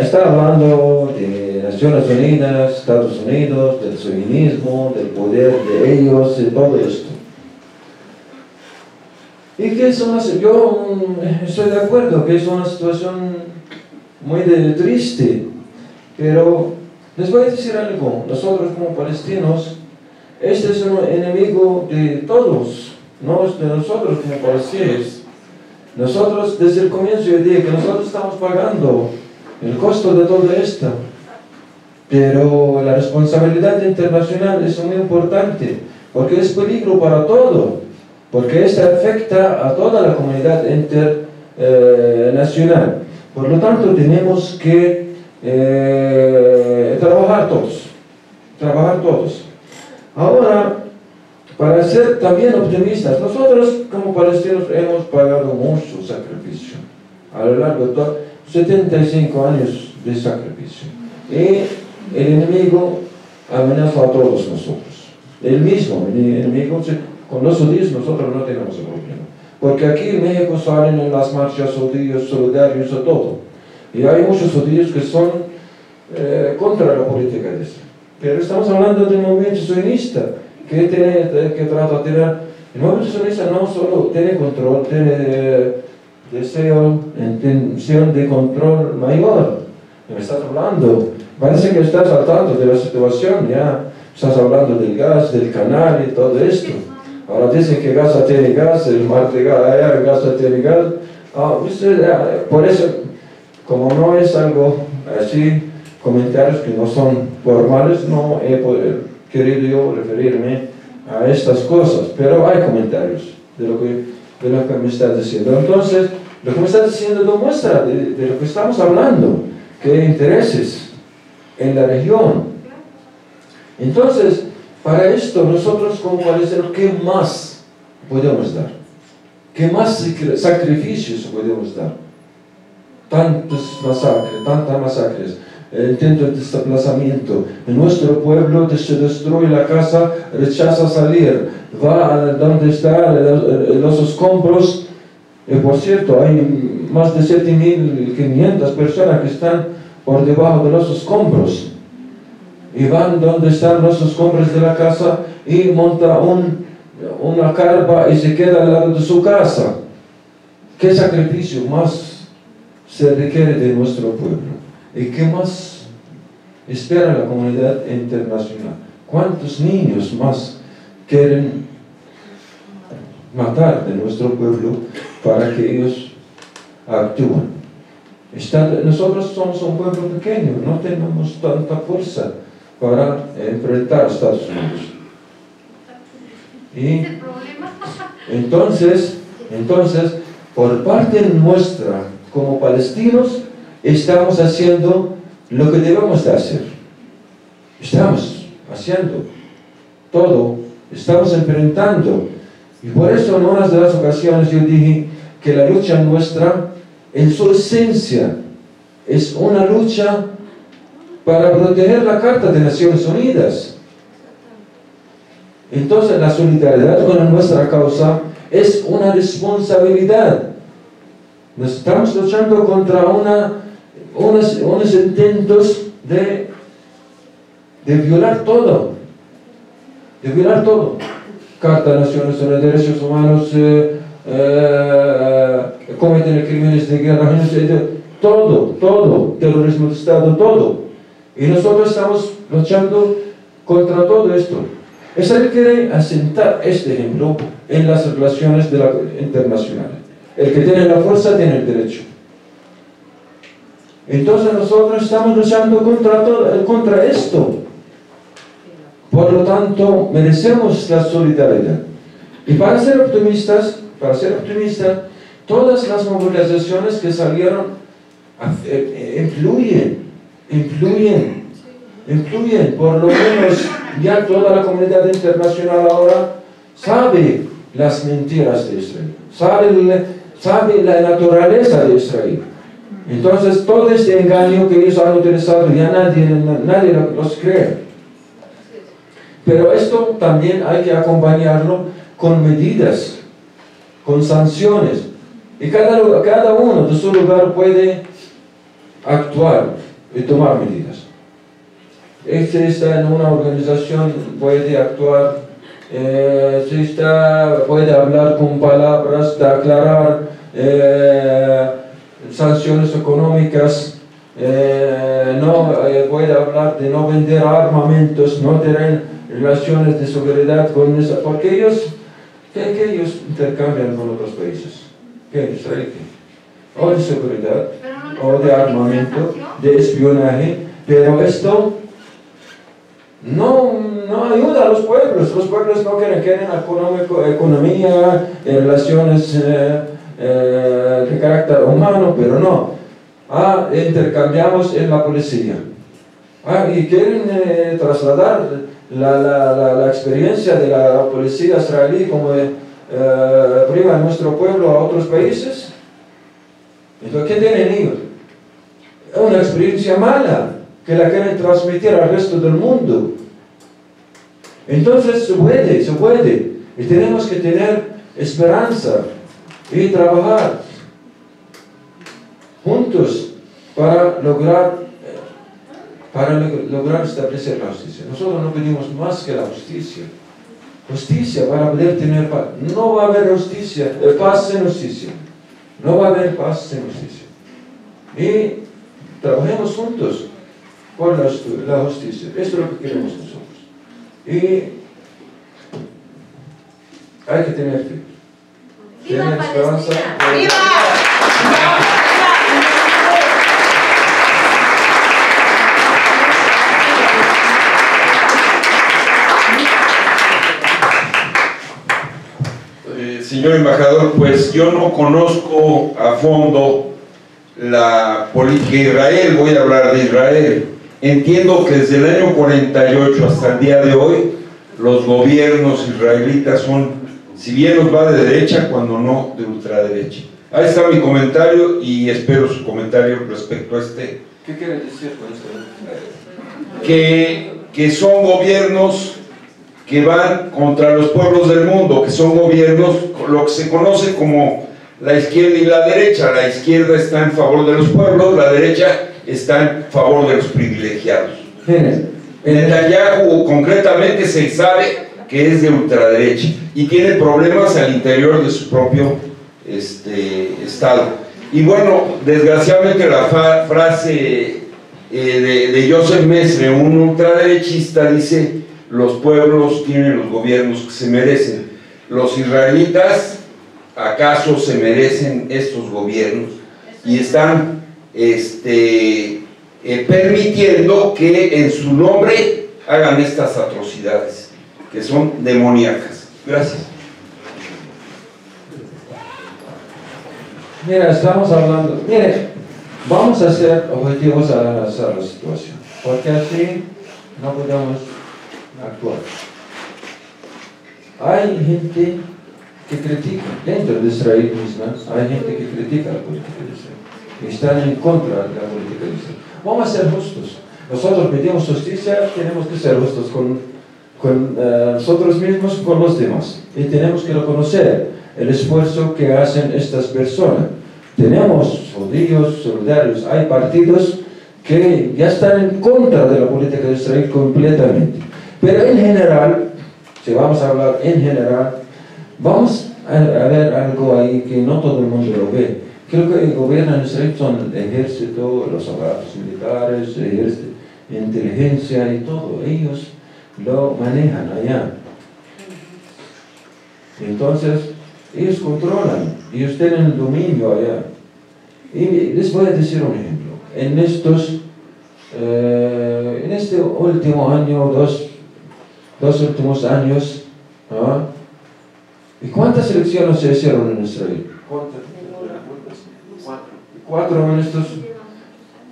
está hablando de Naciones Unidas, Estados Unidos, del sionismo, del poder de ellos y todo esto. Y que es una, yo mm, estoy de acuerdo que es una situación muy triste, pero les voy a decir algo, nosotros como palestinos, este es un enemigo de todos, no de nosotros como palestinos. Nosotros desde el comienzo yo dije que nosotros estamos pagando el costo de todo esto, pero la responsabilidad internacional es muy importante, porque es peligro para todo porque esto afecta a toda la comunidad internacional. Por lo tanto, tenemos que eh, trabajar todos, trabajar todos. Ahora, para ser también optimistas, nosotros como palestinos hemos pagado mucho sacrificio a lo largo de 75 años de sacrificio. Y el enemigo amenazó a todos nosotros. El mismo enemigo con los judíos nosotros no tenemos problema. Porque aquí en México salen en las marchas judíos solidarios a todo. Y hay muchos judíos que son eh, contra la política de eso. Pero estamos hablando de un movimiento sionista que, tiene, que trata de tener... El movimiento sionista no solo tiene control, tiene deseo, intención de control mayor. Me estás hablando Parece que estás al tanto de la situación, ya estás hablando del gas, del canal y todo esto. Ahora dicen que Gaza tiene gas, el mar de Gaza tiene gas. Ah, por eso, como no es algo así, comentarios que no son formales, no he querido yo referirme a estas cosas, pero hay comentarios de lo que, de lo que me estás diciendo. Entonces, lo que me estás diciendo demuestra de, de lo que estamos hablando, que hay intereses en la región. Entonces, para esto nosotros como palestinos, ¿qué más podemos dar? ¿Qué más sacrificios podemos dar? Tantos masacres, tantas masacres, intentos de desplazamiento. En nuestro pueblo se destruye la casa, rechaza salir, va a donde están los escombros. Y por cierto, hay más de 7.500 personas que están por debajo de los escombros. Y van donde están los escombros de la casa y monta un, una carpa y se queda al lado de su casa. ¿Qué sacrificio más se requiere de nuestro pueblo? ¿Y qué más espera la comunidad internacional? ¿Cuántos niños más quieren matar de nuestro pueblo para que ellos actúen? nosotros somos un pueblo pequeño, no tenemos tanta fuerza para enfrentar a Estados Unidos. Y entonces, entonces, por parte nuestra, como palestinos, estamos haciendo lo que debemos de hacer. Estamos haciendo todo, estamos enfrentando. Y por eso en una de las ocasiones yo dije que la lucha nuestra, en su esencia, es una lucha para proteger la Carta de Naciones Unidas. Entonces la solidaridad con nuestra causa es una responsabilidad. Nos estamos luchando contra una, unos, unos intentos de, de violar todo, de violar todo. Carta de Naciones Unidas, Derechos Humanos, eh, eh, cometen crímenes de guerra, todo, todo, terrorismo de Estado, todo. Y nosotros estamos luchando contra todo esto. Eso quiere asentar este ejemplo en las relaciones de la, internacionales. El que tiene la fuerza tiene el derecho. Entonces nosotros estamos luchando contra, todo, contra esto. Por lo tanto, merecemos la solidaridad. Y para ser optimistas, para ser optimistas, todas las movilizaciones que salieron influyen influyen, influyen, por lo menos ya toda la comunidad internacional ahora sabe las mentiras de Israel, sabe, sabe la naturaleza de Israel. Entonces todo este engaño que ellos han utilizado ya nadie, nadie los cree. Pero esto también hay que acompañarlo con medidas, con sanciones. Y cada, cada uno de su lugar puede actuar y tomar medidas. Este está en una organización, puede actuar, eh, se está, puede hablar con palabras, de aclarar eh, sanciones económicas, eh, no puede hablar de no vender armamentos, no tener relaciones de seguridad con esa, porque ellos, ¿qué, ellos intercambian con otros países? ¿Qué Israel? O de seguridad o de armamento, de espionaje, pero esto no, no ayuda a los pueblos. Los pueblos no quieren, quieren economía, eh, relaciones eh, eh, de carácter humano, pero no. Ah, intercambiamos en la policía. Ah, y quieren trasladar la, la, la, experiencia de la policía israelí como prima de nuestro pueblo a otros países. Entonces, ¿qué tienen ellos? una experiencia mala que la quieren transmitir al resto del mundo. Entonces se puede, se puede. Y tenemos que tener esperanza y trabajar juntos para lograr, para lograr establecer la justicia. Nosotros no pedimos más que la justicia. Justicia para poder tener paz. No va a haber justicia, eh, paz sin justicia. No va a haber paz sin justicia. Y trabajemos juntos por la, justicia. Esto es lo que queremos nosotros. Y hay que tener fe. ¡Viva ¡Viva! Eh, señor embajador, pues yo no conozco a fondo la política de Israel, voy a hablar de Israel. Entiendo que desde el año 48 hasta el día de hoy, los gobiernos israelitas son, si bien los va de derecha, cuando no de ultraderecha. Ahí está mi comentario y espero su comentario respecto a este. ¿Qué quiere decir con esto? Que, que son gobiernos que van contra los pueblos del mundo, que son gobiernos, lo que se conoce como la izquierda y la derecha. La izquierda está en favor de los pueblos, la derecha está en favor de los privilegiados. Netanyahu concretamente se sabe que es de ultraderecha y tiene problemas al interior de su propio este, estado. Y bueno, desgraciadamente la frase eh, de, de Joseph Mesre, un ultraderechista, dice, los pueblos tienen los gobiernos que se merecen. Los israelitas ¿Acaso se merecen estos gobiernos? Y están este, eh, permitiendo que en su nombre hagan estas atrocidades, que son demoníacas. Gracias. Mira, estamos hablando, mire, vamos a ser objetivos al analizar la situación, porque así no podemos actuar. Hay gente que critican, dentro de Israel misma, hay gente que critica la política de Israel, y están en contra de la política de Israel. Vamos a ser justos. Nosotros pedimos justicia, tenemos que ser justos con, con uh, nosotros mismos, con los demás. Y tenemos que reconocer el esfuerzo que hacen estas personas. Tenemos judíos, solidarios, hay partidos que ya están en contra de la política de Israel completamente. Pero en general, si vamos a hablar en general, Vamos a, ver algo ahí que no todo el mundo lo ve. Creo que gobiernan Israel son el ejército, los aparatos militares, ejército, inteligencia y todo. Ellos lo manejan allá. Entonces, ellos controlan, ellos tienen el dominio allá. Y les voy a decir un ejemplo. En estos, eh, en este último año, dos, dos últimos años, ¿ah? ¿Y cuántas elecciones se hicieron en Israel? ¿Cuántas? Cuatro en estos,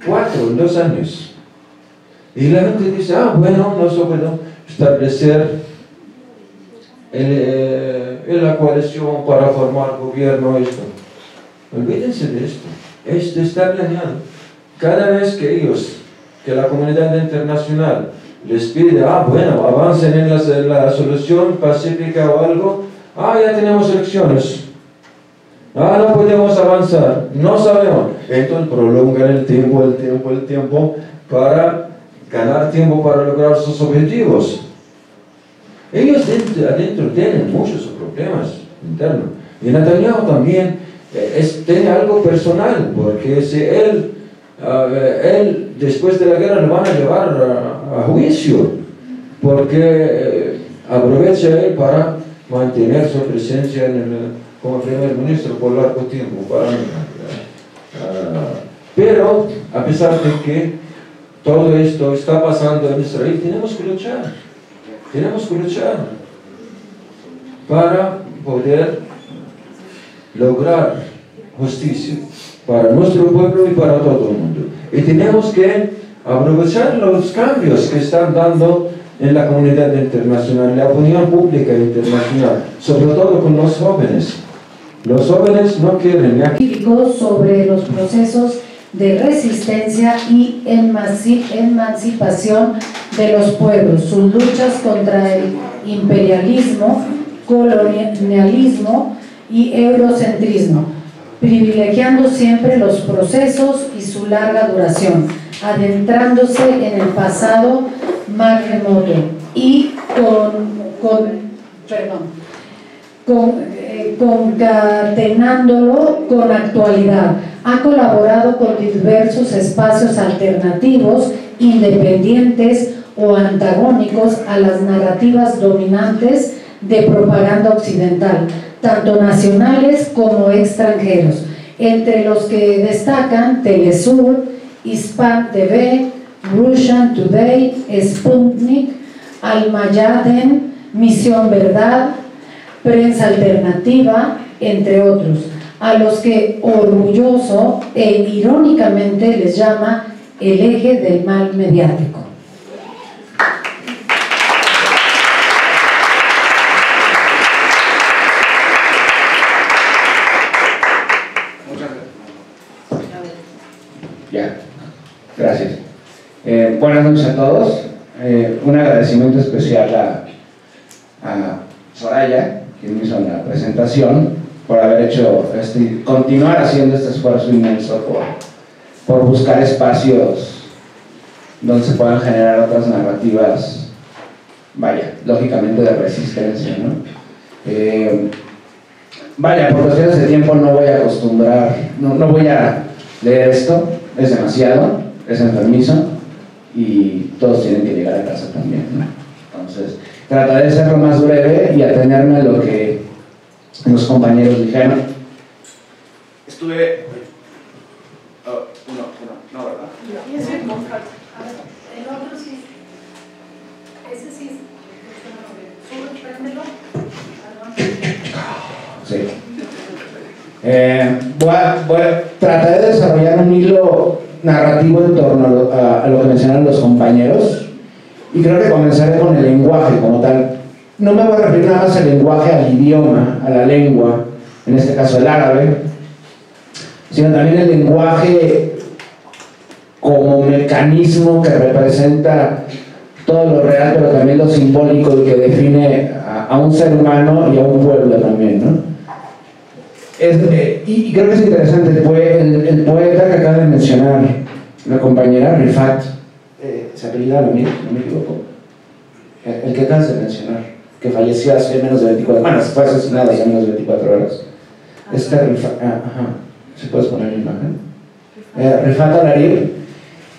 cuatro en dos años. Y la gente dice, ah, bueno, no se puede establecer el, la coalición para formar gobierno, esto. Olvídense de esto. Esto está planeado. Cada vez que ellos, que la comunidad internacional les pide, ah, bueno, avancen en la, en la solución pacífica o algo, Ah, ya tenemos elecciones. Ah, no podemos avanzar. No sabemos. Entonces prolongan el tiempo, el tiempo, el tiempo para ganar tiempo para lograr sus objetivos. Ellos adentro tienen muchos problemas internos. Y Netanyahu también eh, tiene algo personal, porque si él, él después de la guerra lo van a llevar a, juicio, porque eh, aprovecha él para mantener su presencia como primer ministro por largo tiempo mí. Ah, pero a pesar de que todo esto está pasando en Israel, tenemos que luchar, tenemos que luchar para poder lograr justicia para nuestro pueblo y para todo el mundo. Y tenemos que aprovechar los cambios que están dando en la comunidad internacional, la opinión pública internacional, sobre todo con los jóvenes. Los jóvenes no quieren ya. sobre los procesos de resistencia y emancipación de los pueblos, sus luchas contra el imperialismo, colonialismo y eurocentrismo, privilegiando siempre los procesos y su larga duración, adentrándose en el pasado más remoto y con, perdón, eh, concatenándolo con actualidad. Ha colaborado con diversos espacios alternativos independientes o antagónicos a las narrativas dominantes de propaganda occidental, tanto nacionales como extranjeros, entre los que destacan Telesur, Hispan TV, Russian Today, Sputnik, Almayaden, Misión Verdad, Prensa Alternativa, entre otros, a los que orgulloso e irónicamente les llama el eje del mal mediático. Ya, gracias. Eh, buenas noches a todos. Eh, un agradecimiento especial a, a Soraya, quien hizo la presentación, por haber hecho, este, continuar haciendo este esfuerzo inmenso por, por buscar espacios donde se puedan generar otras narrativas, vaya, lógicamente de resistencia, ¿no? Eh, vaya, por cuestiones de tiempo no voy a acostumbrar, no, no voy a leer esto, es demasiado, es enfermizo y todos tienen que llegar a casa también, ¿no? Entonces, trataré de ser lo más breve y atenerme a lo que los compañeros dijeron. Estuve... Oh, uno, uno, no, ¿verdad? Ese el otro sí. Ese sí. Eh, voy, a, voy a tratar de desarrollar un hilo narrativo en torno a lo, a, a lo que mencionaron los compañeros y creo que comenzaré con el lenguaje como tal. No me voy a referir nada más al lenguaje, al idioma, a la lengua, en este caso el árabe, sino también el lenguaje como mecanismo que representa todo lo real, pero también lo simbólico y que define a, un ser humano y a un pueblo también, ¿no? Eh, y, creo que es interesante, el, el, poeta que acaba de mencionar, la compañera Rifat, se apellida lo mismo, no me equivoco, el, que acabas de mencionar, que falleció hace menos de 24 bueno, fue asesinado hace menos de 24 horas. Este Rifat, ah, ajá, ¿se puedes poner la imagen? Eh, Rifat Alarir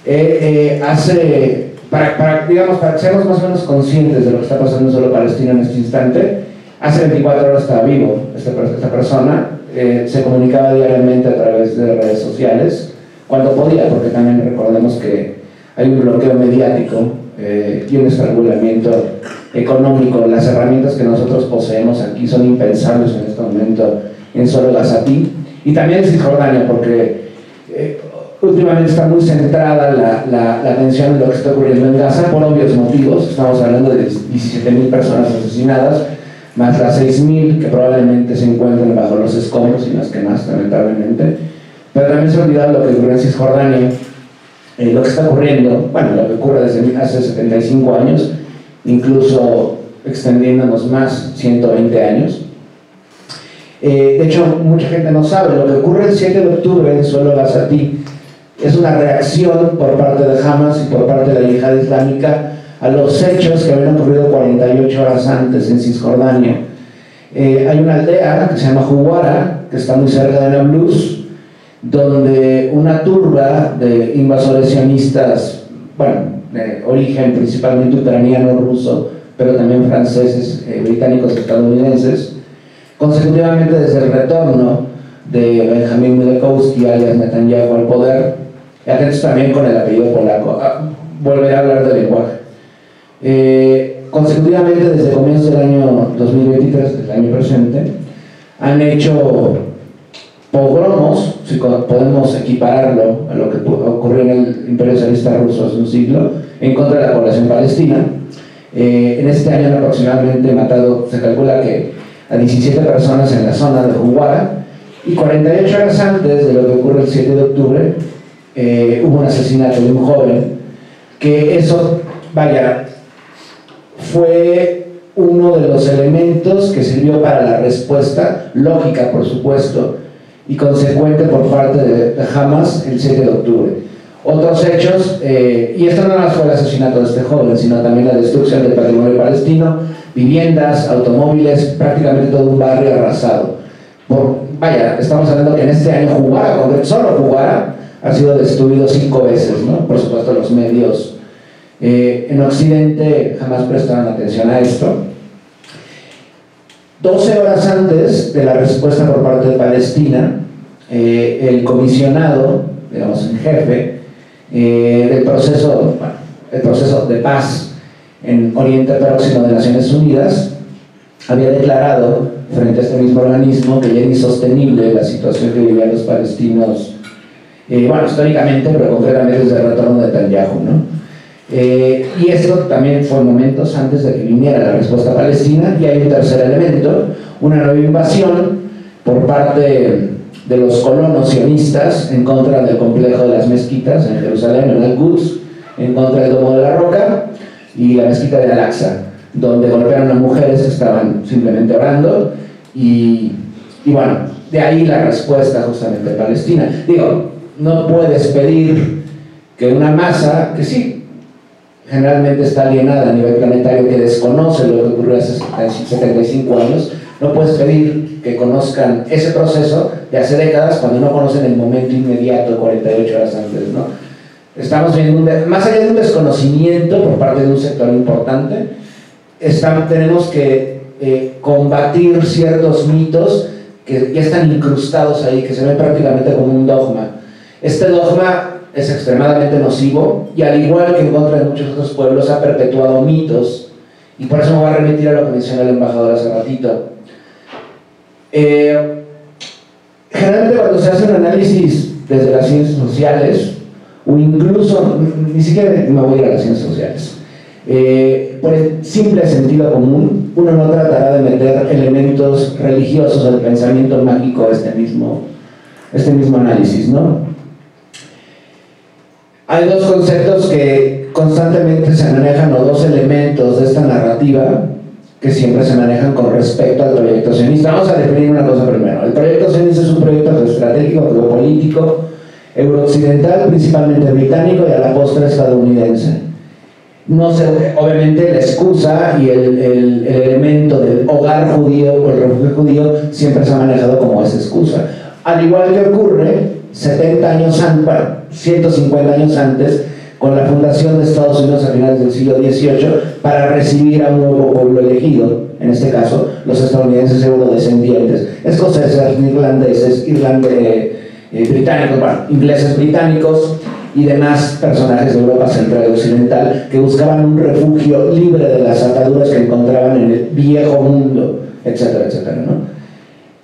eh, hace, para, para, digamos, para que seamos más o menos conscientes de lo que está pasando en solo Palestina en este instante, hace 24 horas estaba vivo esta, esta persona, eh, se comunicaba diariamente a través de redes sociales, cuando podía, porque también recordemos que hay un bloqueo mediático eh, y un estrangulamiento económico. Las herramientas que nosotros poseemos aquí son impensables en este momento en solo Gazatí y también en Cisjordania, porque eh, últimamente está muy centrada la, la, atención en lo que está ocurriendo en Gaza por obvios motivos. Estamos hablando de 17.000 personas asesinadas, más las 6.000 que probablemente se encuentren bajo los escombros y las que más, lamentablemente. Pero también se ha olvidado lo que ocurrió en Cisjordania, eh, lo que está ocurriendo, bueno, lo que ocurre desde hace 75 años, incluso extendiéndonos más, 120 años. Eh, de hecho, mucha gente no sabe, lo que ocurre el 7 de octubre en suelo Gazatí es una reacción por parte de Hamas y por parte de la yihad islámica a los hechos que habían ocurrido 48 horas antes en Cisjordania. Eh, hay una aldea que se llama Juguara, que está muy cerca de Nablus, donde una turba de invasores sionistas, bueno, de origen principalmente ucraniano, ruso, pero también franceses, eh, británicos, estadounidenses, consecutivamente desde el retorno de Benjamín Milekowski, alias Netanyahu, al poder, y atentos también con el apellido polaco, ah, volveré a hablar del lenguaje. Eh, consecutivamente desde comienzos del año 2023, del año presente, han hecho pogromos, si podemos equipararlo a lo que ocurrió en el Imperio Socialista Ruso hace un siglo, en contra de la población palestina. Eh, en este año han aproximadamente matado, se calcula que a 17 personas en la zona de Juguara, y 48 horas antes de lo que ocurre el 7 de octubre, eh, hubo un asesinato de un joven, que eso, vaya, fue uno de los elementos que sirvió para la respuesta, lógica por supuesto, y consecuente por parte de Hamas el 7 de octubre. Otros hechos, eh, y esto no fue el asesinato de este joven, sino también la destrucción del patrimonio palestino, viviendas, automóviles, prácticamente todo un barrio arrasado. Por, vaya, estamos hablando que en este año Jugara, solo Jugara, ha sido destruido cinco veces, ¿no? Por supuesto los medios eh, en Occidente jamás prestaron atención a esto. 12 horas antes de la respuesta por parte de Palestina, eh, el comisionado, digamos, en jefe, eh, del proceso, el proceso de paz en Oriente Próximo de Naciones Unidas, había declarado frente a este mismo organismo que ya era insostenible la situación que vivían los palestinos, bueno, históricamente, pero concretamente desde el retorno de Netanyahu, ¿no? Eh, y esto también fue momentos antes de que viniera la respuesta palestina. Y hay un tercer elemento, una nueva invasión por parte de los colonos sionistas en contra del complejo de las mezquitas en Jerusalén, en Al-Quds, en contra del Domo de la Roca y la mezquita de Al-Aqsa, donde golpearon a mujeres que estaban simplemente orando. Y, y bueno, de ahí la respuesta justamente palestina. Digo, no puedes pedir que una masa, que sí, generalmente está alienada a nivel planetario, que desconoce lo que ocurrió hace 75 años, no puedes pedir que conozcan ese proceso de hace décadas cuando no conocen el momento inmediato 48 horas antes. ¿no? Estamos viendo, más allá de un desconocimiento por parte de un sector importante, tenemos que eh, combatir ciertos mitos que ya están incrustados ahí, que se ven prácticamente como un dogma. Este dogma es extremadamente nocivo y al igual que en contra de muchos otros pueblos ha perpetuado mitos y por eso me voy a remitir a lo que mencionó el embajador hace ratito. Eh, generalmente cuando se hace un análisis desde las ciencias sociales o incluso, ni siquiera me voy a ir a las ciencias sociales, eh, por el simple sentido común, uno no tratará de meter elementos religiosos al pensamiento mágico de este mismo, este mismo análisis, ¿no? Hay dos conceptos que constantemente se manejan, o dos elementos de esta narrativa que siempre se manejan con respecto al proyecto sionista. Vamos a definir una cosa primero. El proyecto sionista es un proyecto estratégico, geopolítico, eurooccidental, principalmente británico y a la postre estadounidense. No se, obviamente la excusa y el, el, elemento del hogar judío o el refugio judío siempre se ha manejado como esa excusa. Al igual que ocurre 70 años antes, 150 años antes, con la fundación de Estados Unidos a finales del siglo XVIII para recibir a un nuevo pueblo elegido, en este caso los estadounidenses eurodescendientes, escoceses, irlandeses, irlandeses, eh, británicos, bueno, ingleses británicos y demás personajes de Europa Central y Occidental que buscaban un refugio libre de las ataduras que encontraban en el viejo mundo, etcétera, etcétera, ¿no?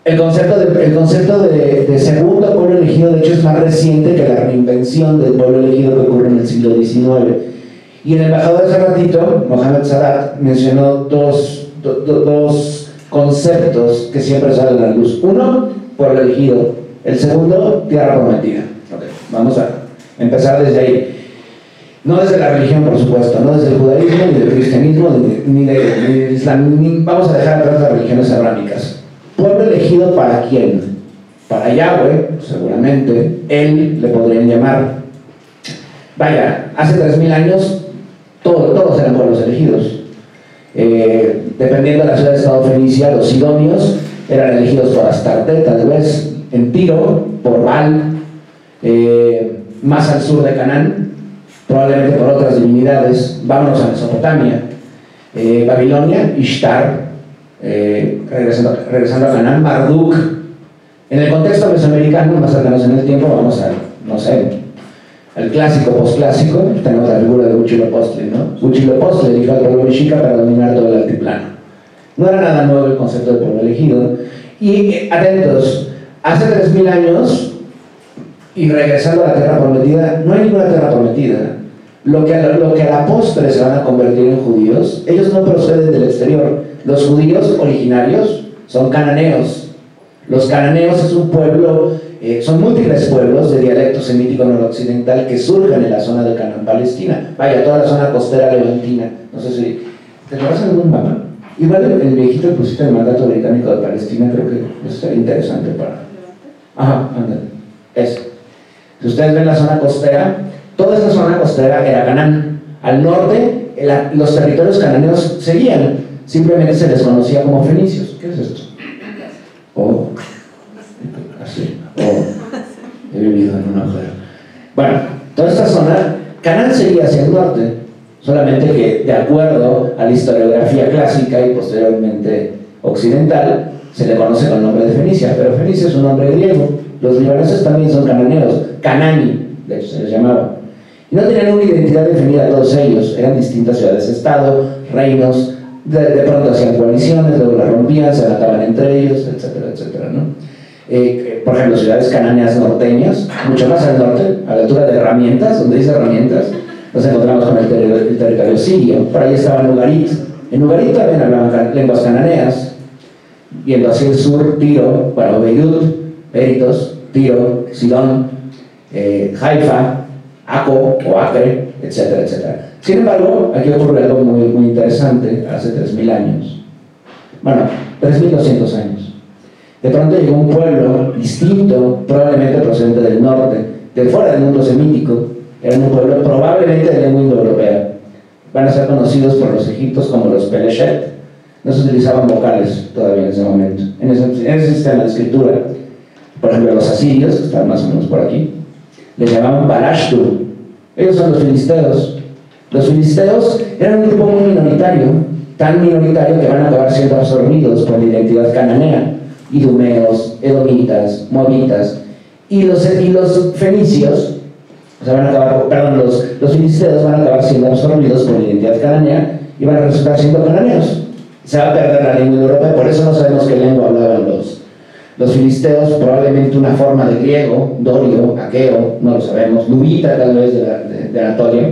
El concepto, de, el concepto de, segundo pueblo elegido, de hecho, es más reciente que la reinvención del pueblo elegido que ocurre en el siglo XIX. Y el embajador de hace ratito, Mohamed Sadat mencionó dos, dos conceptos que siempre salen a la luz. Uno, pueblo elegido. El segundo, tierra prometida. vamos a empezar desde ahí. No desde la religión, por supuesto, no desde el judaísmo, ni del cristianismo, ni, del islam. vamos a dejar atrás las religiones abrámicas pueblo elegido para quién? Para Yahweh, seguramente, él le podrían llamar. Vaya, hace 3.000 años todos eran pueblos elegidos. Eh, dependiendo de la ciudad de Estado Fenicia, los sidonios eran elegidos por Astarte, tal vez en Tiro, por Baal, eh, más al sur de Canaán, probablemente por otras divinidades. Vámonos a Mesopotamia, eh, Babilonia, Ishtar, eh, regresando, regresando, a Canaán, Marduk. En el contexto mesoamericano, más cercanos en el tiempo, vamos a, no sé, al clásico, posclásico, tenemos la figura de Huitzilopochtli, ¿no? Huitzilopochtli eligió al pueblo mexica para dominar todo el altiplano. No era nada nuevo el concepto del pueblo elegido. Y atentos, hace 3.000 años, y regresando a la tierra prometida, no hay ninguna tierra prometida. Lo que, lo que a la postre se van a convertir en judíos, ellos no proceden del exterior, los judíos originarios son cananeos. Los cananeos es un pueblo, eh, son múltiples pueblos de dialecto semítico noroccidental que surgen en la zona de Canaán, Palestina. Vaya, toda la zona costera levantina. No sé si. ¿Te lo vas a algún mapa? Igual el, viejito pusiste el mandato británico de Palestina, creo que es interesante para. Ajá, ándale. Eso. Si ustedes ven la zona costera, toda esta zona costera era Canaán. Al norte, los territorios cananeos seguían Simplemente se les conocía como fenicios. ¿Qué es esto? Oh, así. Oh, he vivido en una mujer. Bueno, toda esta zona, Canaán sería hacia el norte, solamente que de acuerdo a la historiografía clásica y posteriormente occidental, se le conoce con el nombre de Fenicia, pero Fenicia es un nombre griego. Los libaneses también son cananeos, Canani, de hecho se les llamaba. Y no tenían una identidad definida todos ellos, eran distintas ciudades-estado, reinos, de, pronto hacían coaliciones, luego las rompían, se mataban entre ellos, etcétera, etcétera, ¿no? Eh, por ejemplo, ciudades cananeas norteñas, mucho más al norte, a la altura de herramientas, donde dice herramientas, nos encontramos con el, territorio sirio, por ahí estaba Nugarit. En Nugarit también hablaban lenguas cananeas, yendo hacia el sur, Tiro, bueno, Beirut, Peritos, Tiro, Sidón, eh, Haifa, Aco o Acre, etcétera, etcétera. Sin embargo, aquí ocurre algo muy, interesante hace 3.000 años. Bueno, 3.200 años. De pronto llegó un pueblo distinto, probablemente procedente del norte, de fuera del mundo semítico. Era un pueblo probablemente de lengua indoeuropea. Van a ser conocidos por los egipcios como los Peleshet. No se utilizaban vocales todavía en ese momento. En ese, en ese sistema de escritura, por ejemplo, los asirios, que están más o menos por aquí, les llamaban Balashtu. Ellos son los filisteos. Los filisteos eran un grupo muy minoritario, tan minoritario que van a acabar siendo absorbidos por la identidad cananea, idumeos, edomitas, moabitas, y los, y los fenicios, o van a acabar, perdón, los, los filisteos van a acabar siendo absorbidos por la identidad cananea y van a resultar siendo cananeos. Se va a perder la lengua europea, por eso no sabemos qué lengua hablaban los, los filisteos, probablemente una forma de griego, dorio, aqueo, no lo sabemos, nubita tal vez de, de Anatolia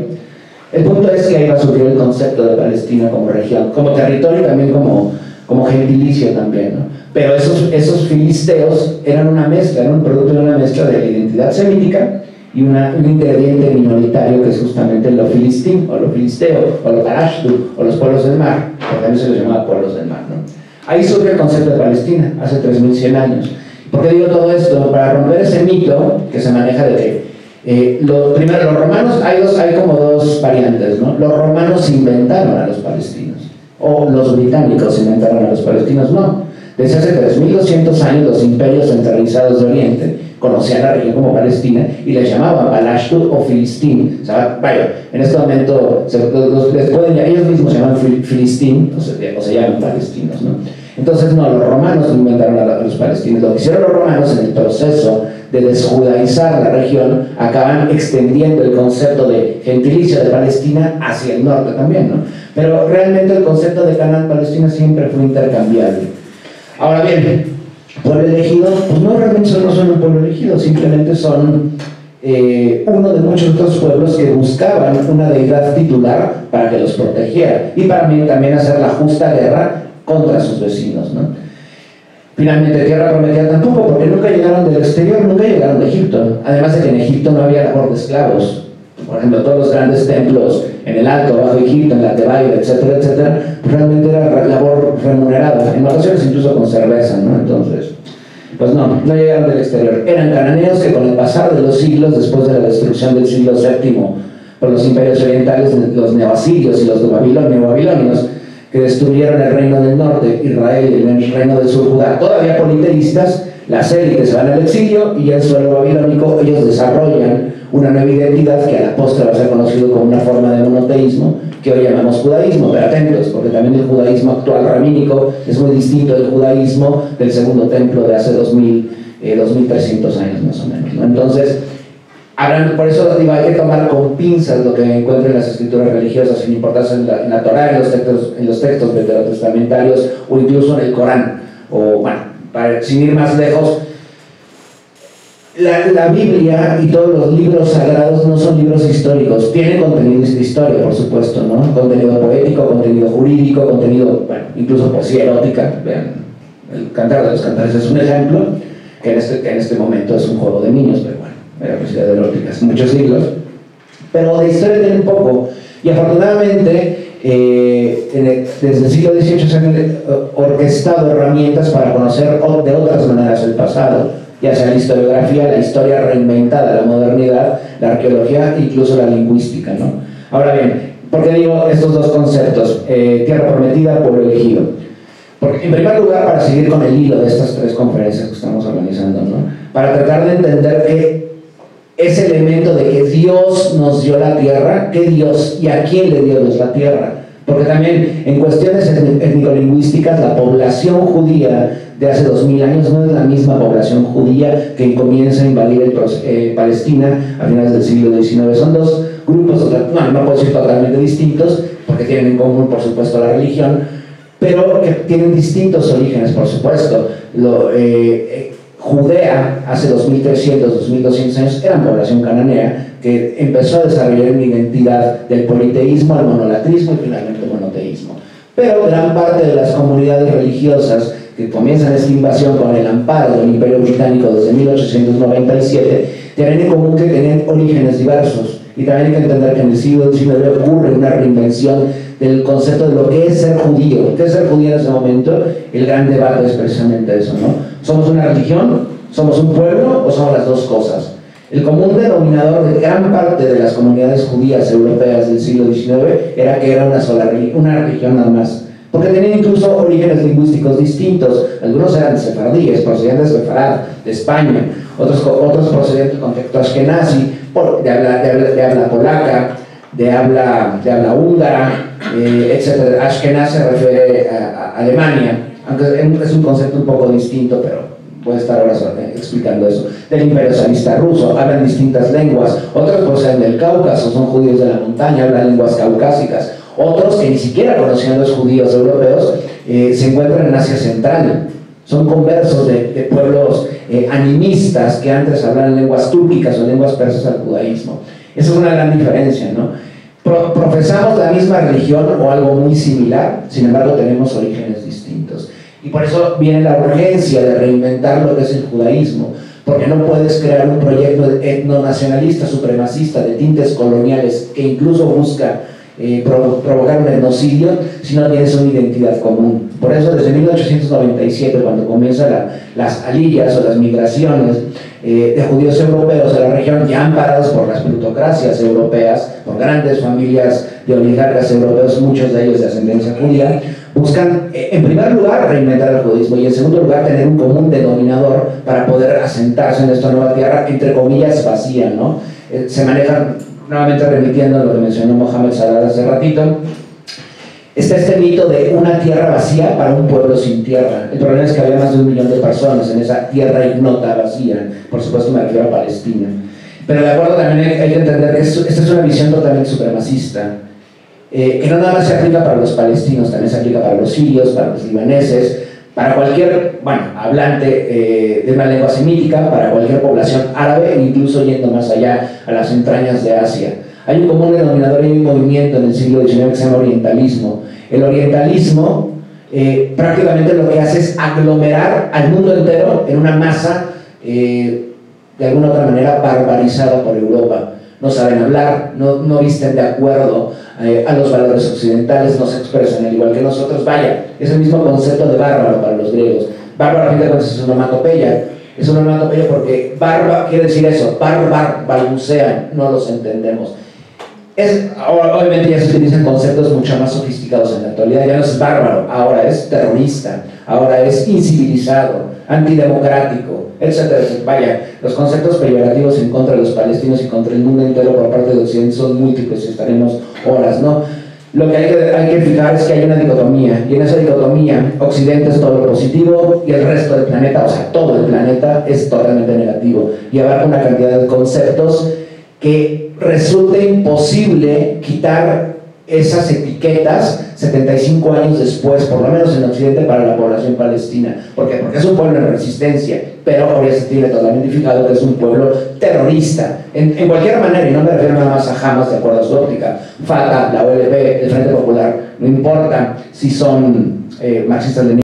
el punto es que ahí va a surgir el concepto de Palestina como región, como territorio y también como, como gentilicio también, ¿no? Pero esos, esos filisteos eran una mezcla, eran un producto de una mezcla de la identidad semítica y una, un ingrediente minoritario que es justamente lo filistín, o lo filisteo, o lo parashtu, o los pueblos del mar, porque también se les llamaba pueblos del mar, ¿no? Ahí surge el concepto de Palestina, hace 3.100 años. ¿Por qué digo todo esto? Para romper ese mito que se maneja de que eh, los, primero, los romanos, hay, dos, hay como dos variantes, ¿no? Los romanos inventaron a los palestinos, o los británicos inventaron a los palestinos, no. Desde hace 3.200 años los imperios centralizados de Oriente conocían la región como Palestina y les llamaban Palashtu o Filistín. O sea, vaya, en este momento ellos mismos se llaman Filistín o se, o se llaman palestinos, ¿no? Entonces, no, los romanos inventaron a los palestinos. Lo que hicieron los romanos en el proceso de desjudaizar la región, acaban extendiendo el concepto de gentilicio de Palestina hacia el norte también, ¿no? Pero realmente el concepto de Canaán Palestina siempre fue intercambiable. Ahora bien, pueblo elegido, pues no realmente no son un pueblo elegido, simplemente son eh, uno de muchos otros pueblos que buscaban una deidad titular para que los protegiera y para también hacer la justa guerra contra sus vecinos. ¿no? Finalmente, tierra prometida tampoco, porque nunca llegaron del exterior, nunca llegaron de Egipto. Además de que en Egipto no había labor de esclavos. Por ejemplo, todos los grandes templos en el Alto, Bajo Egipto, en la Tebaida, etcétera, etcétera, realmente era labor remunerada, en ocasiones incluso con cerveza, ¿no? Entonces, pues no, no llegaron del exterior. Eran cananeos que con el pasar de los siglos, después de la destrucción del siglo VII por los imperios orientales, los neoasirios y los neobabilonios, que destruyeron el reino del norte, Israel, y el reino del sur, Judá, todavía politeístas, las élites van al exilio y el suelo babilónico ellos desarrollan una nueva identidad que a la postre va a ser conocido como una forma de monoteísmo que hoy llamamos judaísmo, pero atentos, porque también el judaísmo actual rabínico es muy distinto del judaísmo del segundo templo de hace 2000, 2300 eh, años más o menos. Entonces, por eso digo, hay que tomar con pinzas lo que encuentro en las escrituras religiosas, sin importarse en la, en la Torah, en los textos, en los textos veterotestamentarios o incluso en el Corán. O bueno, para, sin ir más lejos, la, Biblia y todos los libros sagrados no son libros históricos, tienen contenido de historia, por supuesto, ¿no? Contenido poético, contenido jurídico, contenido, bueno, incluso poesía erótica. Vean, el Cantar de los Cantares es un ejemplo, que en este, en este momento es un juego de niños, pero la Universidad de hace muchos siglos, pero de historia tiene poco. Y afortunadamente, eh, desde el siglo XVIII se han eh, orquestado herramientas para conocer de otras maneras el pasado, ya sea la historiografía, la historia reinventada, la modernidad, la arqueología, incluso la lingüística. ¿no? Ahora bien, ¿por qué digo estos dos conceptos? Eh, tierra prometida, pueblo elegido. Porque, en primer lugar, para seguir con el hilo de estas tres conferencias que estamos organizando, ¿no? para tratar de entender que ese elemento de que Dios nos dio la tierra, ¿qué Dios y a quién le dio Dios la tierra? Porque también en cuestiones étnico-lingüísticas la población judía de hace dos mil años no es la misma población judía que comienza a invadir eh, Palestina a finales del siglo XIX. Son dos grupos, no puedo decir totalmente distintos, porque tienen en común, por supuesto, la religión, pero que tienen distintos orígenes, por supuesto. Eh, eh, Judea, hace 2300, 2200 años, era población cananea que empezó a desarrollar una identidad del politeísmo al monolatrismo y finalmente monoteísmo. Pero gran parte de las comunidades religiosas que comienzan esta invasión con el amparo del Imperio Británico desde 1897, tienen en común que tienen orígenes diversos. Y también hay que entender que en el siglo XIX ocurre una reinvención del concepto de lo que es ser judío. ¿Qué es ser judío en ese momento? El gran debate es precisamente eso, ¿no? ¿Somos una religión? ¿Somos un pueblo? ¿O somos las dos cosas? El común denominador de gran parte de las comunidades judías europeas del siglo XIX era que era una sola una religión nada más porque tenían incluso orígenes lingüísticos distintos. Algunos eran sefardíes, procedentes de Sefarad, de España, otros, otros procedentes del contexto ashkenazi, de habla, de, habla, polaca, de habla, de habla húngara, eh, etc. Ashkenaz se refiere a, Alemania, aunque es un concepto un poco distinto, pero voy a estar ahora explicando eso. Del imperio zarista ruso, hablan distintas lenguas, otros proceden del Cáucaso, son judíos de la montaña, hablan lenguas caucásicas, otros que ni siquiera conocían los judíos europeos eh, se encuentran en Asia Central. Son conversos de, pueblos eh, animistas que antes hablaban lenguas túrquicas o lenguas persas al judaísmo. Esa es una gran diferencia, ¿no? Profesamos la misma religión o algo muy similar, sin embargo tenemos orígenes distintos. Y por eso viene la urgencia de reinventar lo que es el judaísmo, porque no puedes crear un proyecto etnonacionalista, supremacista, de tintes coloniales, que incluso busca eh, provocar un genocidio si no tienes una identidad común. Por eso desde 1897, cuando comienzan las alillas o las migraciones eh, de judíos europeos a la región, ya amparados por las plutocracias europeas, por grandes familias de oligarcas europeos, muchos de ellos de ascendencia judía, buscan, eh, en primer lugar, reinventar el judismo y en segundo lugar, tener un común denominador para poder asentarse en esta nueva tierra, entre comillas, vacía, ¿no? se manejan nuevamente remitiendo a lo que mencionó Mohamed Salah hace ratito, está este mito de una tierra vacía para un pueblo sin tierra. El problema es que había más de un millón de personas en esa tierra ignota vacía, por supuesto me refiero a Palestina. Pero de acuerdo también hay que entender que esta es una visión totalmente supremacista, eh, que no nada más se aplica para los palestinos, también se aplica para los sirios, para los libaneses, para cualquier, bueno, hablante eh, de una lengua semítica, para cualquier población árabe, incluso yendo más allá a las entrañas de Asia. Hay un común denominador y un movimiento en el siglo XIX que se llama orientalismo. El orientalismo eh, prácticamente lo que hace es aglomerar al mundo entero en una masa eh, de alguna otra manera barbarizada por Europa no saben hablar, no, no visten de acuerdo eh, a los valores occidentales, no se expresan al igual que nosotros. Vaya, es el mismo concepto de bárbaro para los griegos. Bárbaro a fin de cuentas es una onomatopeya. Es una onomatopeya porque barba quiere decir eso, barbar, balbucean, no los entendemos. Es, obviamente ya se utilizan conceptos mucho más sofisticados en la actualidad, ya no es bárbaro, ahora es terrorista, ahora es incivilizado, antidemocrático, etcétera, Vaya, los conceptos peyorativos en contra de los palestinos y contra el mundo entero por parte de Occidente son múltiples y estaremos horas, ¿no? Lo que hay que, hay que fijar es que hay una dicotomía, y en esa dicotomía Occidente es todo lo positivo y el resto del planeta, o sea, todo el planeta es totalmente negativo y abarca una cantidad de conceptos que resulta imposible quitar esas etiquetas 75 años después, por lo menos en Occidente, para la población palestina. ¿Por? Porque es un pueblo en resistencia, pero hoy se tiene totalmente identificado que es un pueblo terrorista. En, cualquier manera, y no me refiero nada más a Hamas de acuerdo a su óptica, Fatah, la OLP, el Frente Popular, no importa si son eh, marxistas